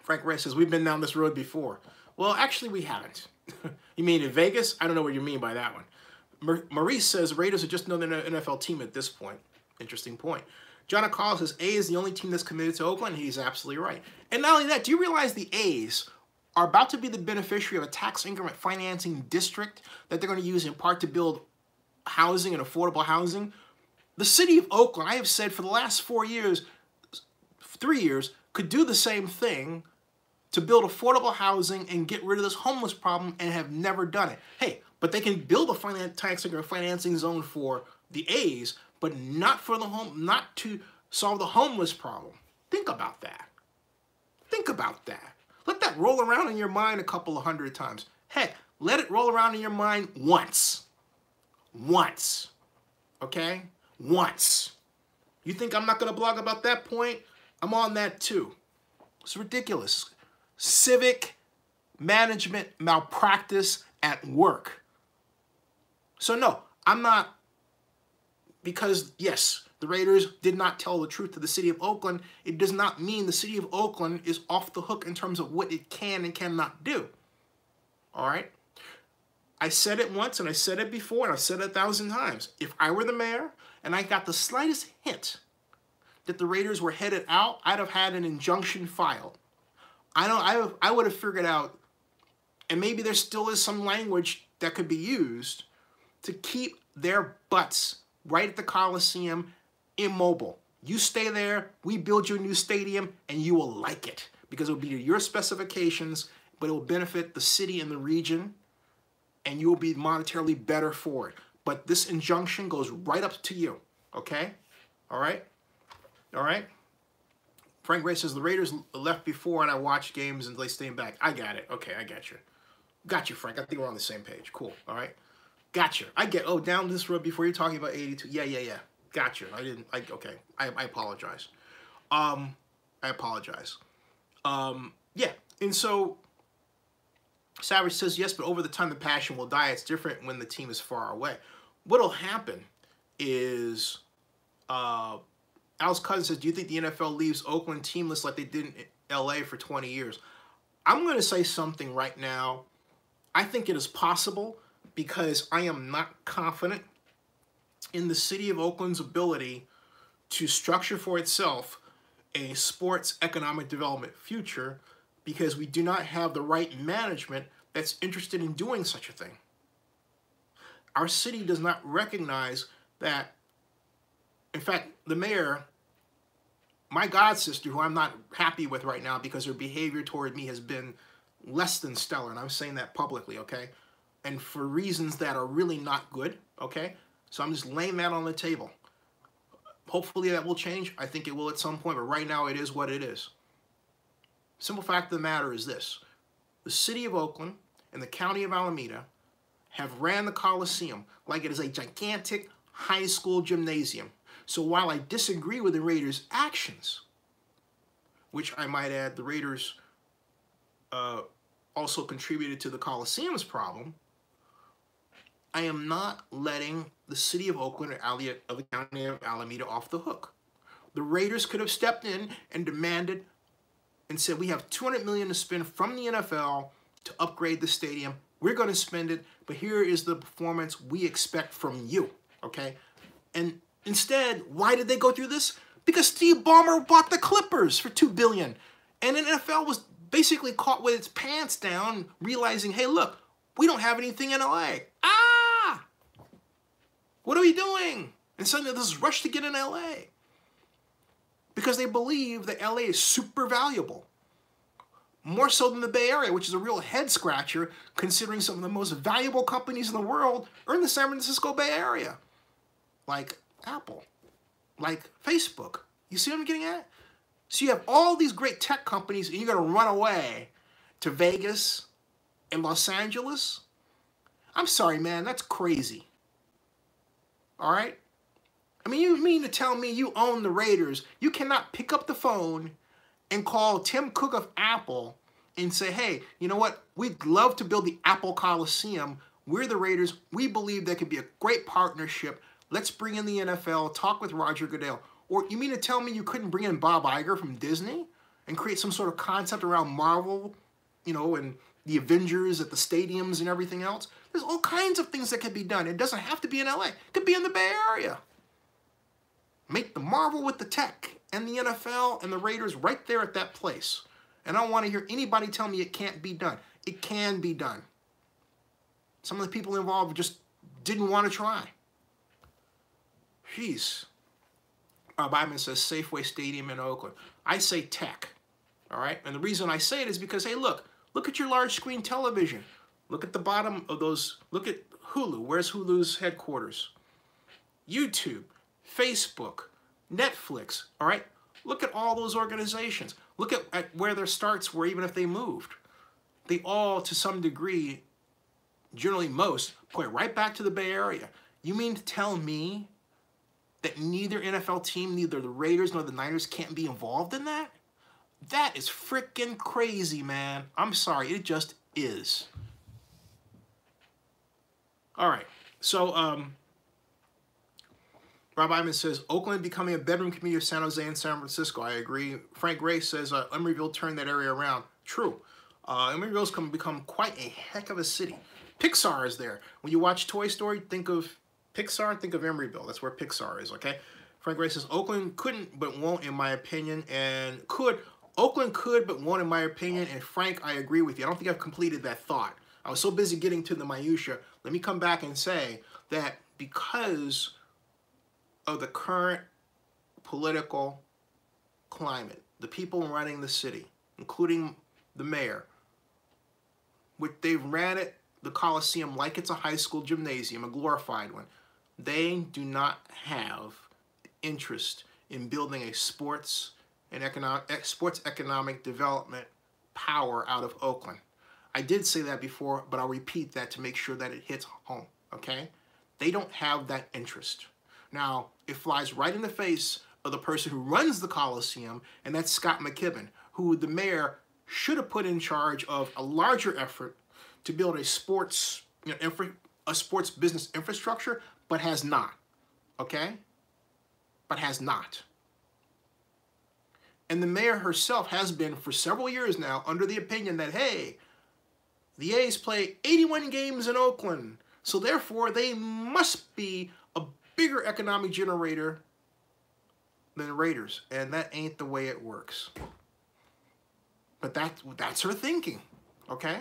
Frank Ray says, we've been down this road before. Well, actually, we haven't. you mean in Vegas? I don't know what you mean by that one. Maurice says Raiders are just another NFL team at this point. Interesting point. John Carl says A is the only team that's committed to Oakland. He's absolutely right. And not only that, do you realize the A's are about to be the beneficiary of a tax increment financing district that they're going to use in part to build housing and affordable housing? The city of Oakland, I have said for the last four years, three years, could do the same thing to build affordable housing and get rid of this homeless problem and have never done it. Hey, but they can build a finance, tax increment financing zone for the A's, but not for the home, not to solve the homeless problem. Think about that. Think about that. Let that roll around in your mind a couple of hundred times. Heck, let it roll around in your mind once. Once. Okay? Once. You think I'm not going to blog about that point? I'm on that too. It's ridiculous. Civic management malpractice at work. So no, I'm not, because yes, the Raiders did not tell the truth to the city of Oakland. It does not mean the city of Oakland is off the hook in terms of what it can and cannot do. All right? I said it once and I said it before and I've said it a thousand times. If I were the mayor and I got the slightest hint that the Raiders were headed out, I'd have had an injunction filed. I know I, I would have figured out, and maybe there still is some language that could be used to keep their butts right at the Coliseum immobile. You stay there, we build you a new stadium, and you will like it because it will be to your specifications, but it will benefit the city and the region, and you will be monetarily better for it. But this injunction goes right up to you, okay? All right? All right? Frank Gray says the Raiders left before and I watched games and they staying back. I got it. Okay, I got you. Got you, Frank. I think we're on the same page. Cool. All right. Gotcha. I get. Oh, down this road before you're talking about 82. Yeah, yeah, yeah. Gotcha. I didn't. I okay. I, I apologize. Um, I apologize. Um, yeah. And so Savage says yes, but over the time the passion will die. It's different when the team is far away. What'll happen is, uh, Al's cousin says, do you think the NFL leaves Oakland teamless like they did in LA for 20 years? I'm going to say something right now. I think it is possible because I am not confident in the city of Oakland's ability to structure for itself a sports economic development future because we do not have the right management that's interested in doing such a thing. Our city does not recognize that, in fact, the mayor, my god sister, who I'm not happy with right now because her behavior toward me has been less than stellar, and I'm saying that publicly, okay? and for reasons that are really not good, okay? So I'm just laying that on the table. Hopefully that will change. I think it will at some point, but right now it is what it is. Simple fact of the matter is this. The city of Oakland and the county of Alameda have ran the Coliseum like it is a gigantic high school gymnasium. So while I disagree with the Raiders' actions, which I might add the Raiders uh, also contributed to the Coliseum's problem, I am not letting the city of Oakland or of the county of Alameda off the hook. The Raiders could have stepped in and demanded and said, we have 200 million to spend from the NFL to upgrade the stadium. We're going to spend it, but here is the performance we expect from you, okay? And instead, why did they go through this? Because Steve Ballmer bought the Clippers for 2 billion. And the NFL was basically caught with its pants down, realizing, hey, look, we don't have anything in LA. What are we doing? And suddenly this rush to get in LA. Because they believe that LA is super valuable. More so than the Bay Area, which is a real head scratcher considering some of the most valuable companies in the world are in the San Francisco Bay Area. Like Apple, like Facebook. You see what I'm getting at? So you have all these great tech companies and you're going to run away to Vegas and Los Angeles? I'm sorry, man, that's crazy. All right? I mean, you mean to tell me you own the Raiders? You cannot pick up the phone and call Tim Cook of Apple and say, hey, you know what? We'd love to build the Apple Coliseum. We're the Raiders. We believe there could be a great partnership. Let's bring in the NFL, talk with Roger Goodell. Or you mean to tell me you couldn't bring in Bob Iger from Disney and create some sort of concept around Marvel, you know, and the Avengers at the stadiums and everything else? There's all kinds of things that can be done. It doesn't have to be in LA. It could be in the Bay Area. Make the Marvel with the tech and the NFL and the Raiders right there at that place. And I don't want to hear anybody tell me it can't be done. It can be done. Some of the people involved just didn't want to try. Jeez. Uh, Byman says Safeway Stadium in Oakland. I say tech. All right. And the reason I say it is because, hey, look, look at your large screen television. Look at the bottom of those. Look at Hulu. Where's Hulu's headquarters? YouTube, Facebook, Netflix. All right. Look at all those organizations. Look at, at where their starts were, even if they moved. They all, to some degree, generally most, point right back to the Bay Area. You mean to tell me that neither NFL team, neither the Raiders nor the Niners can't be involved in that? That is freaking crazy, man. I'm sorry, it just is. All right, so um, Rob Iman says, Oakland becoming a bedroom community of San Jose and San Francisco. I agree. Frank Gray says, uh, Emeryville turned that area around. True. Uh, Emeryville's come become quite a heck of a city. Pixar is there. When you watch Toy Story, think of Pixar, think of Emeryville. That's where Pixar is, okay? Frank Gray says, Oakland couldn't but won't, in my opinion, and could. Oakland could but won't, in my opinion, and Frank, I agree with you. I don't think I've completed that thought. I was so busy getting to the minutia. Let me come back and say that because of the current political climate, the people running the city, including the mayor, which they've ran it, the Coliseum, like it's a high school gymnasium, a glorified one. They do not have interest in building a sports and economic, sports economic development power out of Oakland. I did say that before, but I'll repeat that to make sure that it hits home, okay? They don't have that interest. Now, it flies right in the face of the person who runs the Coliseum, and that's Scott McKibben, who the mayor should have put in charge of a larger effort to build a sports, you know, infra, a sports business infrastructure, but has not. Okay? But has not. And the mayor herself has been for several years now under the opinion that, hey, the A's play 81 games in Oakland, so therefore they must be a bigger economic generator than the Raiders. And that ain't the way it works. But that, that's her thinking, okay?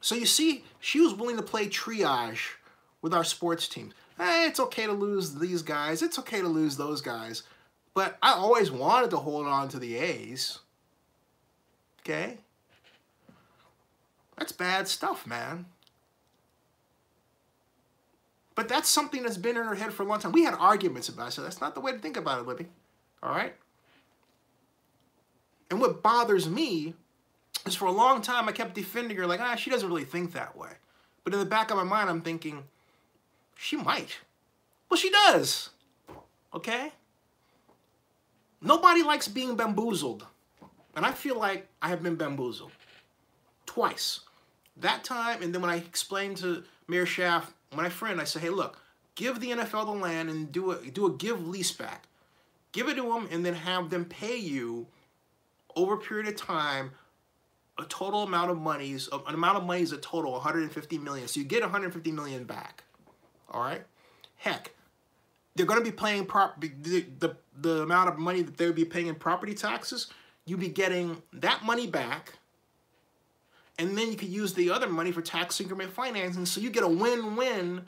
So you see, she was willing to play triage with our sports teams. Hey, it's okay to lose these guys. It's okay to lose those guys. But I always wanted to hold on to the A's. Okay? That's bad stuff, man. But that's something that's been in her head for a long time. We had arguments about it, so that's not the way to think about it, Libby. All right? And what bothers me is for a long time I kept defending her like, ah, she doesn't really think that way. But in the back of my mind, I'm thinking, she might. Well, she does. Okay? Nobody likes being bamboozled. And I feel like I have been bamboozled. Twice. That time, and then when I explained to Mayor Schaaf, my friend, I said, hey, look, give the NFL the land and do a, do a give lease back. Give it to them and then have them pay you over a period of time a total amount of monies, an amount of money is a total 150 million. So you get 150 million back. All right. Heck, they're going to be playing prop the, the the amount of money that they would be paying in property taxes. You'd be getting that money back, and then you could use the other money for tax increment financing. So you get a win-win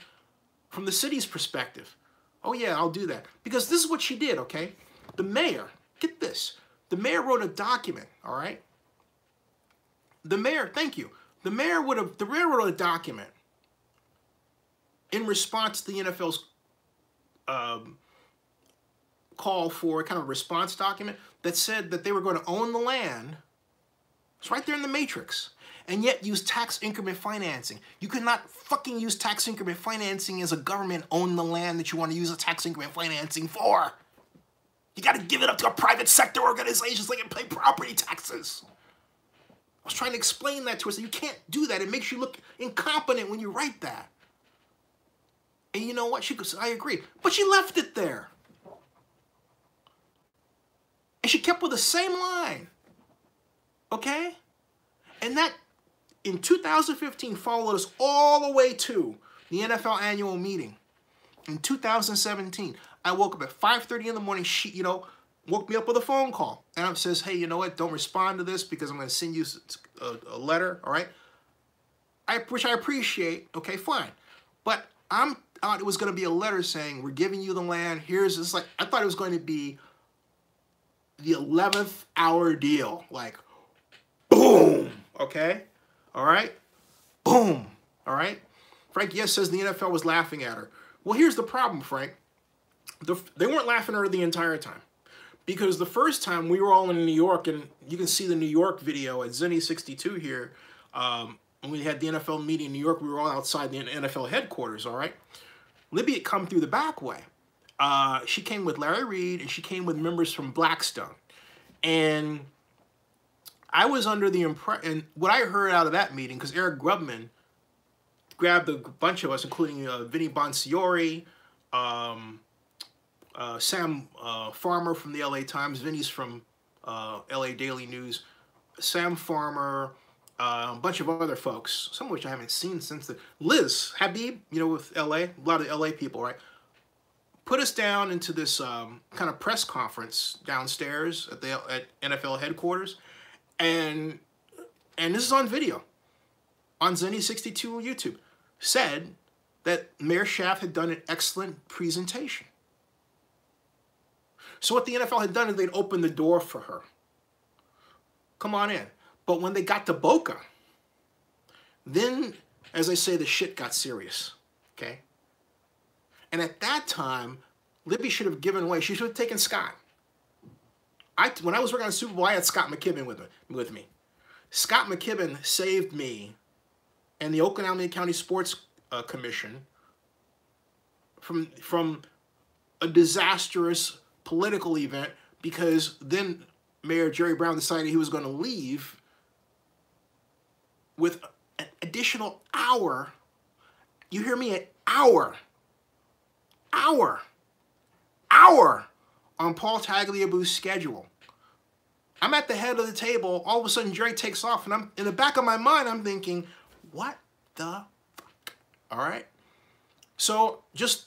from the city's perspective. Oh yeah, I'll do that because this is what she did. Okay, the mayor. Get this. The mayor wrote a document. All right the mayor, thank you. The mayor would have, the mayor wrote a document in response to the NFL's um, call for a kind of response document that said that they were going to own the land. It's right there in the matrix. And yet use tax increment financing. You cannot fucking use tax increment financing as a government own the land that you want to use a tax increment financing for. You got to give it up to a private sector organization so they can pay property taxes. I was trying to explain that to her. So you can't do that. It makes you look incompetent when you write that. And you know what? She goes, I agree. But she left it there. And she kept with the same line. Okay? And that, in 2015, followed us all the way to the NFL annual meeting in 2017. I woke up at 5.30 in the morning. She, you know, woke me up with a phone call. And it says, hey, you know what? Don't respond to this because I'm going to send you a, a letter, all right? I, which I appreciate. Okay, fine. But I'm thought it was going to be a letter saying, we're giving you the land. Here's this. Like, I thought it was going to be the 11th hour deal. Like, boom. Okay? All right? Boom. All right? Frank Yes says the NFL was laughing at her. Well, here's the problem, Frank. The, they weren't laughing at her the entire time. Because the first time we were all in New York, and you can see the New York video at Zennie62 here, um, when we had the NFL meeting in New York, we were all outside the NFL headquarters, all right? Libby had come through the back way. Uh, she came with Larry Reid, and she came with members from Blackstone. And I was under the impression, what I heard out of that meeting, because Eric Grubman grabbed a bunch of us, including uh, Vinny Bonsignore, um, uh, Sam uh, Farmer from the LA Times, Vinny's from uh, LA Daily News, Sam Farmer, uh, a bunch of other folks, some of which I haven't seen since the Liz Habib, you know, with LA, a lot of LA people, right? Put us down into this um, kind of press conference downstairs at the at NFL headquarters, and and this is on video, on Zennie62 YouTube said that Mayor Schaaf had done an excellent presentation. So what the NFL had done is they'd opened the door for her. Come on in. But when they got to Boca, then, as I say, the shit got serious. Okay? And at that time, Libby should have given away. She should have taken Scott. I, when I was working on Super Bowl, I had Scott McKibben with me. With me. Scott McKibben saved me and the Alameda County Sports uh, Commission from from a disastrous political event because then Mayor Jerry Brown decided he was going to leave with an additional hour. You hear me? An hour. Hour. Hour on Paul Tagliabue's schedule. I'm at the head of the table. All of a sudden, Jerry takes off, and I'm in the back of my mind. I'm thinking, what the fuck? All right. So just,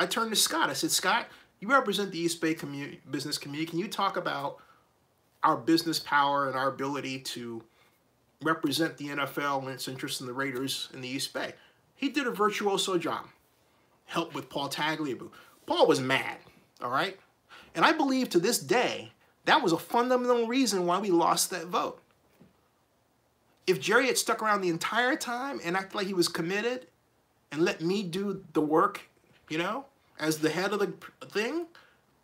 I turned to Scott. I said, Scott, you represent the East Bay community, business community. Can you talk about our business power and our ability to represent the NFL and its interest in the Raiders in the East Bay? He did a virtuoso job. Helped with Paul Tagliabue. Paul was mad, all right? And I believe to this day, that was a fundamental reason why we lost that vote if Jerry had stuck around the entire time and acted like he was committed and let me do the work, you know, as the head of the thing,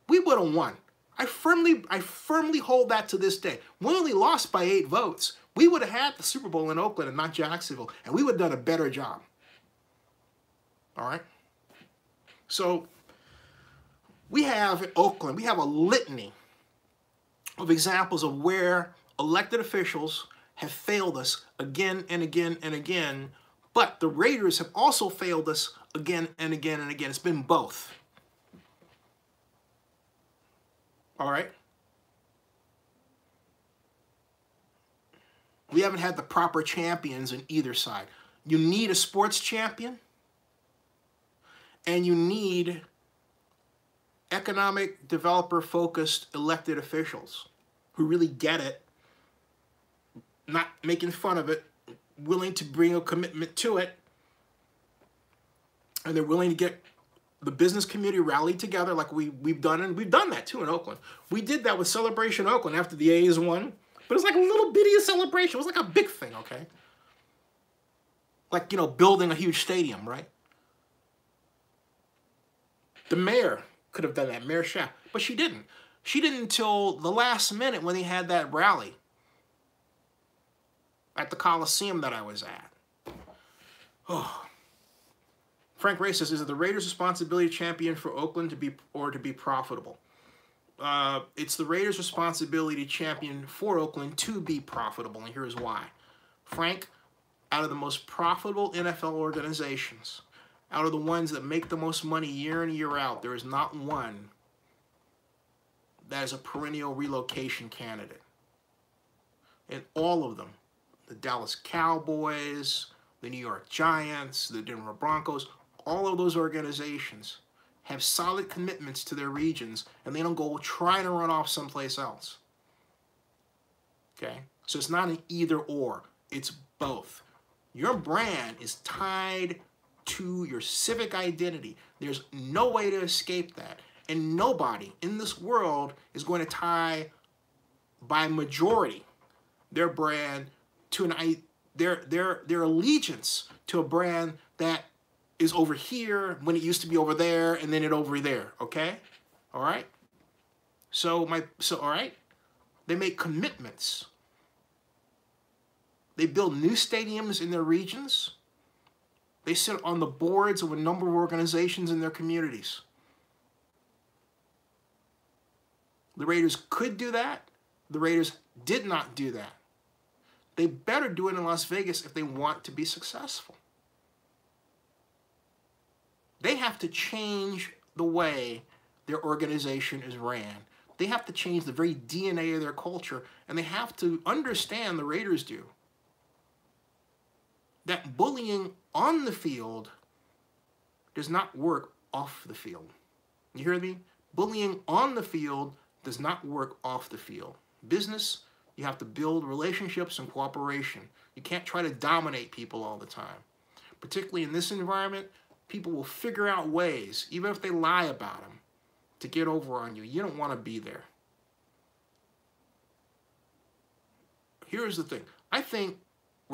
we would have won. I firmly, I firmly hold that to this day. We only lost by eight votes. We would have had the Super Bowl in Oakland and not Jacksonville, and we would have done a better job. All right? So we have in Oakland, we have a litany of examples of where elected officials have failed us again and again and again, but the Raiders have also failed us again and again and again. It's been both. All right? We haven't had the proper champions in either side. You need a sports champion, and you need economic developer focused elected officials who really get it not making fun of it, willing to bring a commitment to it, and they're willing to get the business community rallied together like we, we've done, and we've done that too in Oakland. We did that with Celebration Oakland after the A's won, but it was like a little bitty celebration. It was like a big thing, okay? Like, you know, building a huge stadium, right? The mayor could have done that, Mayor Schaaf, but she didn't. She didn't until the last minute when they had that rally at the Coliseum that I was at. Oh. Frank Ray says, is it the Raiders' responsibility champion for Oakland to be or to be profitable? Uh, it's the Raiders' responsibility champion for Oakland to be profitable, and here's why. Frank, out of the most profitable NFL organizations, out of the ones that make the most money year in year out, there is not one that is a perennial relocation candidate. And all of them the Dallas Cowboys, the New York Giants, the Denver Broncos, all of those organizations have solid commitments to their regions and they don't go trying to run off someplace else. Okay? So it's not an either or, it's both. Your brand is tied to your civic identity. There's no way to escape that. And nobody in this world is going to tie by majority their brand to an I their their their allegiance to a brand that is over here when it used to be over there and then it over there, okay? All right? So my so all right? They make commitments. They build new stadiums in their regions. They sit on the boards of a number of organizations in their communities. The Raiders could do that. The Raiders did not do that. They better do it in Las Vegas if they want to be successful. They have to change the way their organization is ran. They have to change the very DNA of their culture, and they have to understand, the Raiders do, that bullying on the field does not work off the field. You hear me? Bullying on the field does not work off the field. Business, you have to build relationships and cooperation. You can't try to dominate people all the time. Particularly in this environment, people will figure out ways, even if they lie about them, to get over on you. You don't want to be there. Here's the thing. I think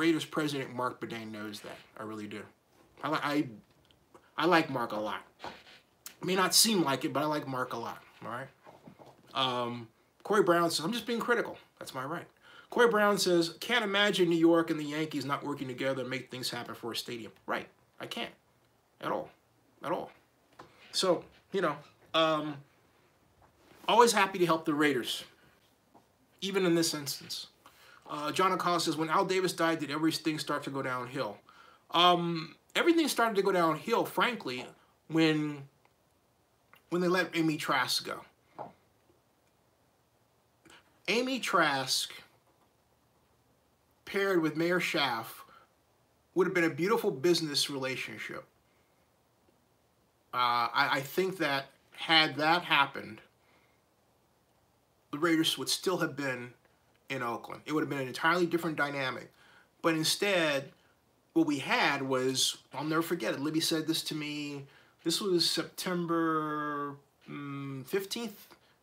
Raiders president Marc Badain knows that. I really do. I, I, I like Mark a lot. May not seem like it, but I like Mark a lot. All right. Um, Corey Brown says, I'm just being critical. That's my right. Corey Brown says, can't imagine New York and the Yankees not working together and make things happen for a stadium. Right. I can't. At all. At all. So, you know, um, always happy to help the Raiders. Even in this instance. Uh, John Acosta says, when Al Davis died, did everything start to go downhill? Um, everything started to go downhill, frankly, when when they let Amy Trask go. Amy Trask paired with Mayor Schaaf, would have been a beautiful business relationship. Uh, I, I think that had that happened, the Raiders would still have been in Oakland. It would have been an entirely different dynamic. But instead, what we had was, I'll never forget it, Libby said this to me, this was September um, 15th,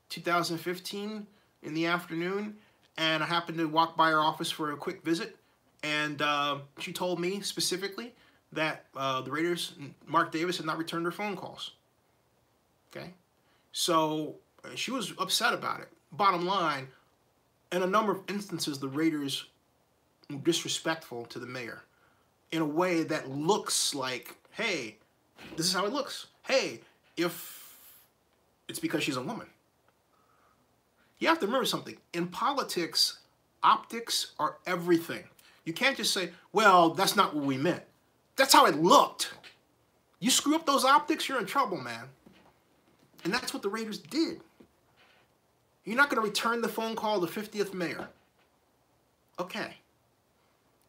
2015 in the afternoon, and I happened to walk by her office for a quick visit, and uh, she told me specifically that uh, the Raiders, Mark Davis, had not returned her phone calls. Okay? So uh, she was upset about it. Bottom line, in a number of instances, the Raiders were disrespectful to the mayor in a way that looks like, hey, this is how it looks. Hey, if it's because she's a woman. You have to remember something. In politics, optics are everything. You can't just say, well, that's not what we meant. That's how it looked. You screw up those optics, you're in trouble, man. And that's what the Raiders did. You're not going to return the phone call the 50th mayor. Okay.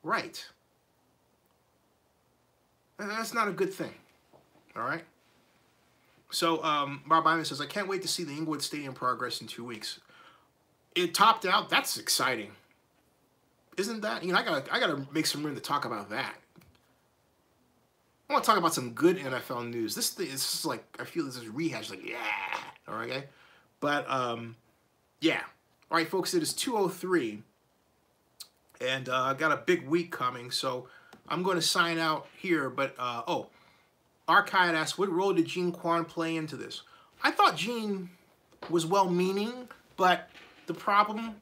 Right. That's not a good thing. All right? So, um, Bob Iman says, I can't wait to see the Inglewood Stadium progress in two weeks. It topped out. That's exciting. Isn't that? You know, I gotta, I gotta make some room to talk about that. I want to talk about some good NFL news. This, thing, is like, I feel this is rehash, like, yeah. All right, okay? But, um, yeah. All right, folks, it is 2.03, and uh, I got a big week coming, so I'm going to sign out here. But, uh, oh, Archive asked, what role did Jean Quan play into this? I thought Jean was well-meaning, but the problem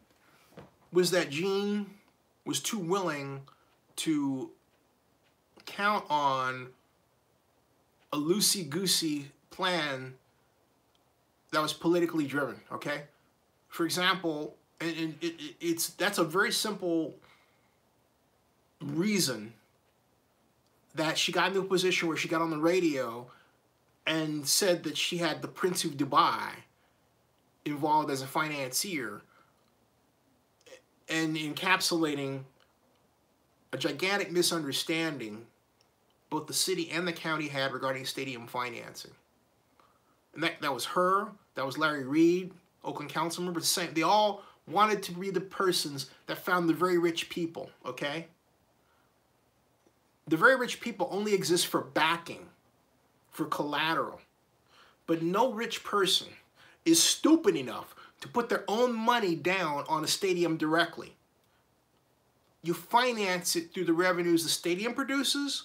was that Jean was too willing to count on a loosey-goosey plan that was politically driven, okay? For example, and, it, it, it's that's a very simple reason that she got into a position where she got on the radio and said that she had the Prince of Dubai involved as a financier and encapsulating a gigantic misunderstanding both the city and the county had regarding stadium financing. And that, that was her, that was Larry Reid, Oakland council member, the same. They all wanted to be the persons that found the very rich people, okay? The very rich people only exist for backing, for collateral. But no rich person is stupid enough to put their own money down on a stadium directly. You finance it through the revenues the stadium produces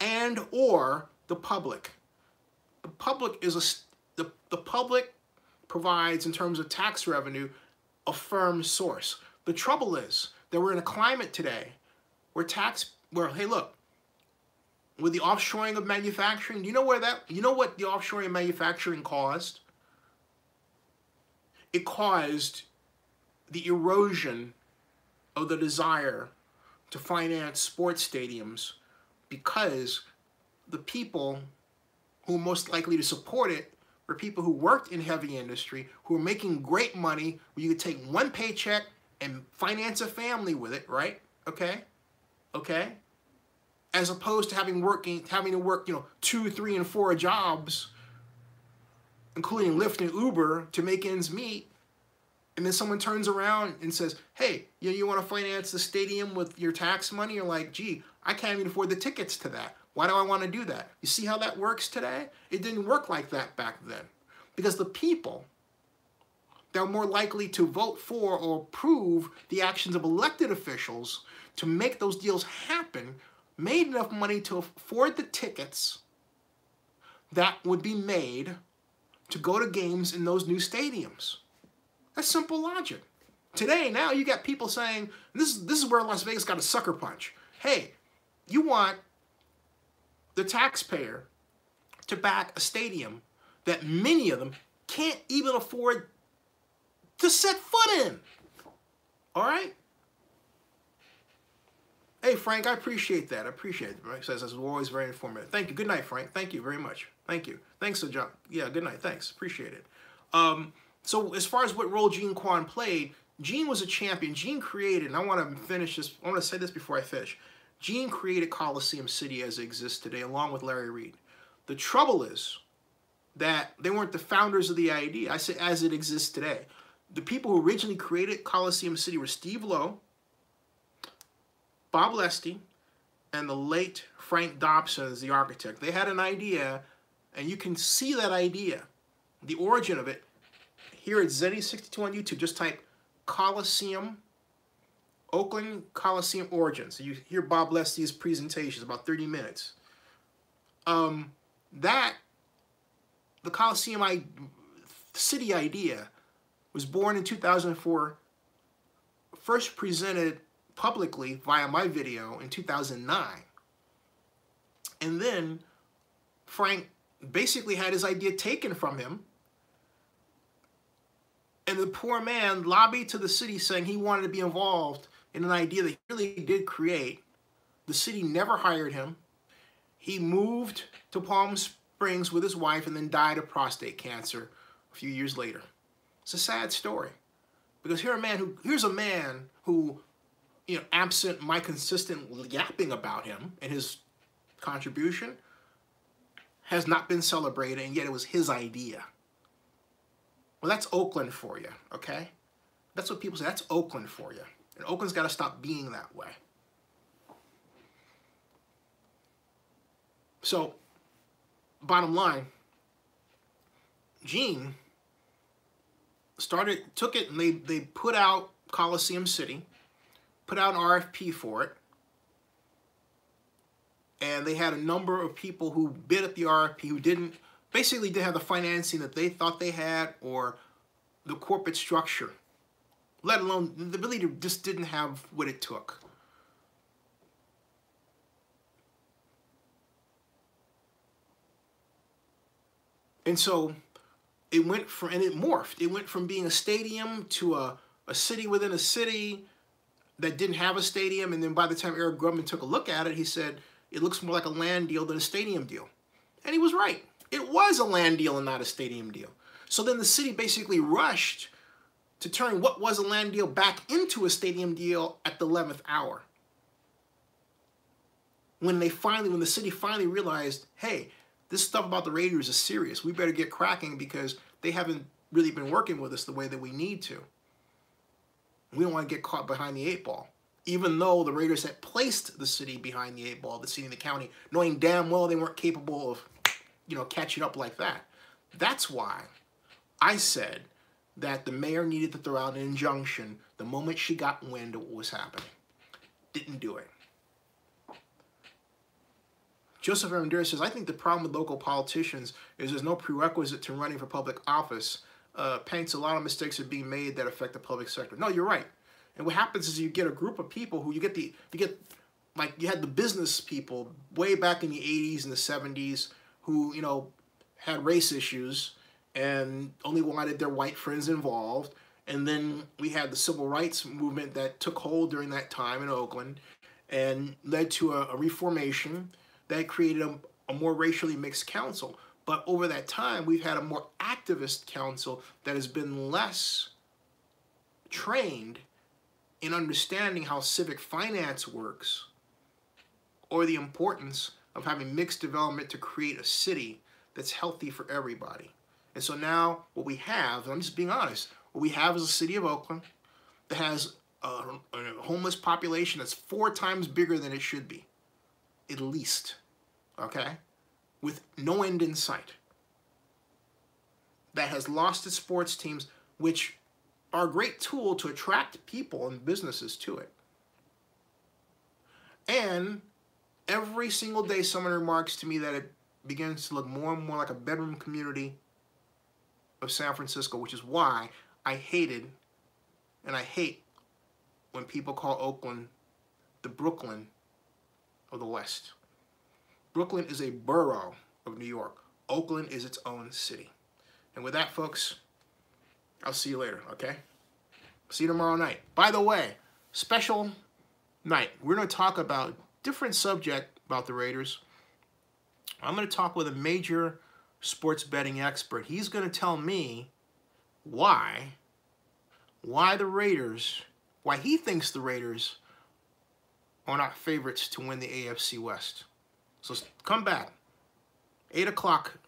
and or the public. The public is a the, the public provides in terms of tax revenue a firm source. The trouble is that we're in a climate today where tax where hey look with the offshoring of manufacturing, you know where that you know what the offshoring of manufacturing caused? It caused the erosion of the desire to finance sports stadiums because the people who are most likely to support it were people who worked in heavy industry, who were making great money, where you could take one paycheck and finance a family with it, right? Okay? Okay? As opposed to having working having to work, you know, two, three, and four jobs, including Lyft and Uber, to make ends meet and then someone turns around and says, hey, you, you want to finance the stadium with your tax money? You're like, gee, I can't even afford the tickets to that. Why do I want to do that? You see how that works today? It didn't work like that back then. Because the people that are more likely to vote for or approve the actions of elected officials to make those deals happen made enough money to afford the tickets that would be made to go to games in those new stadiums. That's simple logic. Today, now you got people saying, this, this is where Las Vegas got a sucker punch. Hey, you want the taxpayer to back a stadium that many of them can't even afford to set foot in. All right? Hey, Frank, I appreciate that. I appreciate it. Frank says is always very informative. Thank you. Good night, Frank. Thank you very much. Thank you. Thanks, so John. Yeah, good night. Thanks. Appreciate it. Um, so as far as what role Jean Quan played, Jean was a champion. Jean created, and I want to finish this, I want to say this before I finish. Jean created Coliseum City as it exists today, along with Larry Reid. The trouble is that they weren't the founders of the idea. I say as it exists today. The people who originally created Coliseum City were Steve Lowe, Bob Leste, and the late Frank Dobson as the architect. They had an idea, and you can see that idea, the origin of it, here at Zennie62 on YouTube, just type Coliseum, Oakland Coliseum Origins. You hear Bob Leste's presentation, about 30 minutes. Um, that, the Coliseum I, city idea was born in 2004, first presented publicly via my video in 2009. And then Frank basically had his idea taken from him and the poor man lobbied to the city saying he wanted to be involved in an idea that he really did create. The city never hired him. He moved to Palm Springs with his wife and then died of prostate cancer a few years later. It's a sad story. Because here a man who here's a man who, you know, absent my consistent yapping about him and his contribution, has not been celebrated, and yet it was his idea. Well, that's Oakland for you, okay? That's what people say. That's Oakland for you. And Oakland's got to stop being that way. So, bottom line, Jean started, took it, and they, they put out Coliseum City, put out an RFP for it, and they had a number of people who bid at the RFP who didn't basically didn't have the financing that they thought they had or the corporate structure, let alone the ability just didn't have what it took. And so it went from, and it morphed. It went from being a stadium to a, a city within a city that didn't have a stadium. And then by the time Eric Grubman took a look at it, he said, it looks more like a land deal than a stadium deal. And he was right. It was a land deal and not a stadium deal. So then the city basically rushed to turn what was a land deal back into a stadium deal at the 11th hour. When they finally, when the city finally realized, hey, this stuff about the Raiders is serious. We better get cracking because they haven't really been working with us the way that we need to. We don't want to get caught behind the eight ball. Even though the Raiders had placed the city behind the eight ball, the city and the county, knowing damn well they weren't capable of, you know, catching up like that. That's why I said that the mayor needed to throw out an injunction the moment she got wind of what was happening. Didn't do it. Joseph Armendariz says, I think the problem with local politicians is there's no prerequisite to running for public office. Uh, paints a lot of mistakes are being made that affect the public sector. No, you're right. And what happens is you get a group of people who you get the, you get, like you had the business people way back in the 80s and the 70s who, you know, had race issues and only wanted their white friends involved. And then we had the civil rights movement that took hold during that time in Oakland and led to a, a reformation that created a, a more racially mixed council. But over that time, we've had a more activist council that has been less trained in understanding how civic finance works or the importance of having mixed development to create a city that's healthy for everybody. And so now what we have, I'm just being honest, what we have is a city of Oakland that has a, a homeless population that's four times bigger than it should be, at least okay, with no end in sight, that has lost its sports teams, which are a great tool to attract people and businesses to it. And every single day someone remarks to me that it begins to look more and more like a bedroom community of San Francisco, which is why I hated and I hate when people call Oakland the Brooklyn of the West. Brooklyn is a borough of New York. Oakland is its own city. And with that, folks, I'll see you later, okay? See you tomorrow night. By the way, special night. We're going to talk about different subject about the Raiders. I'm going to talk with a major sports betting expert. He's going to tell me why why the Raiders, why he thinks the Raiders are not favorites to win the AFC West. So come back. 8 o'clock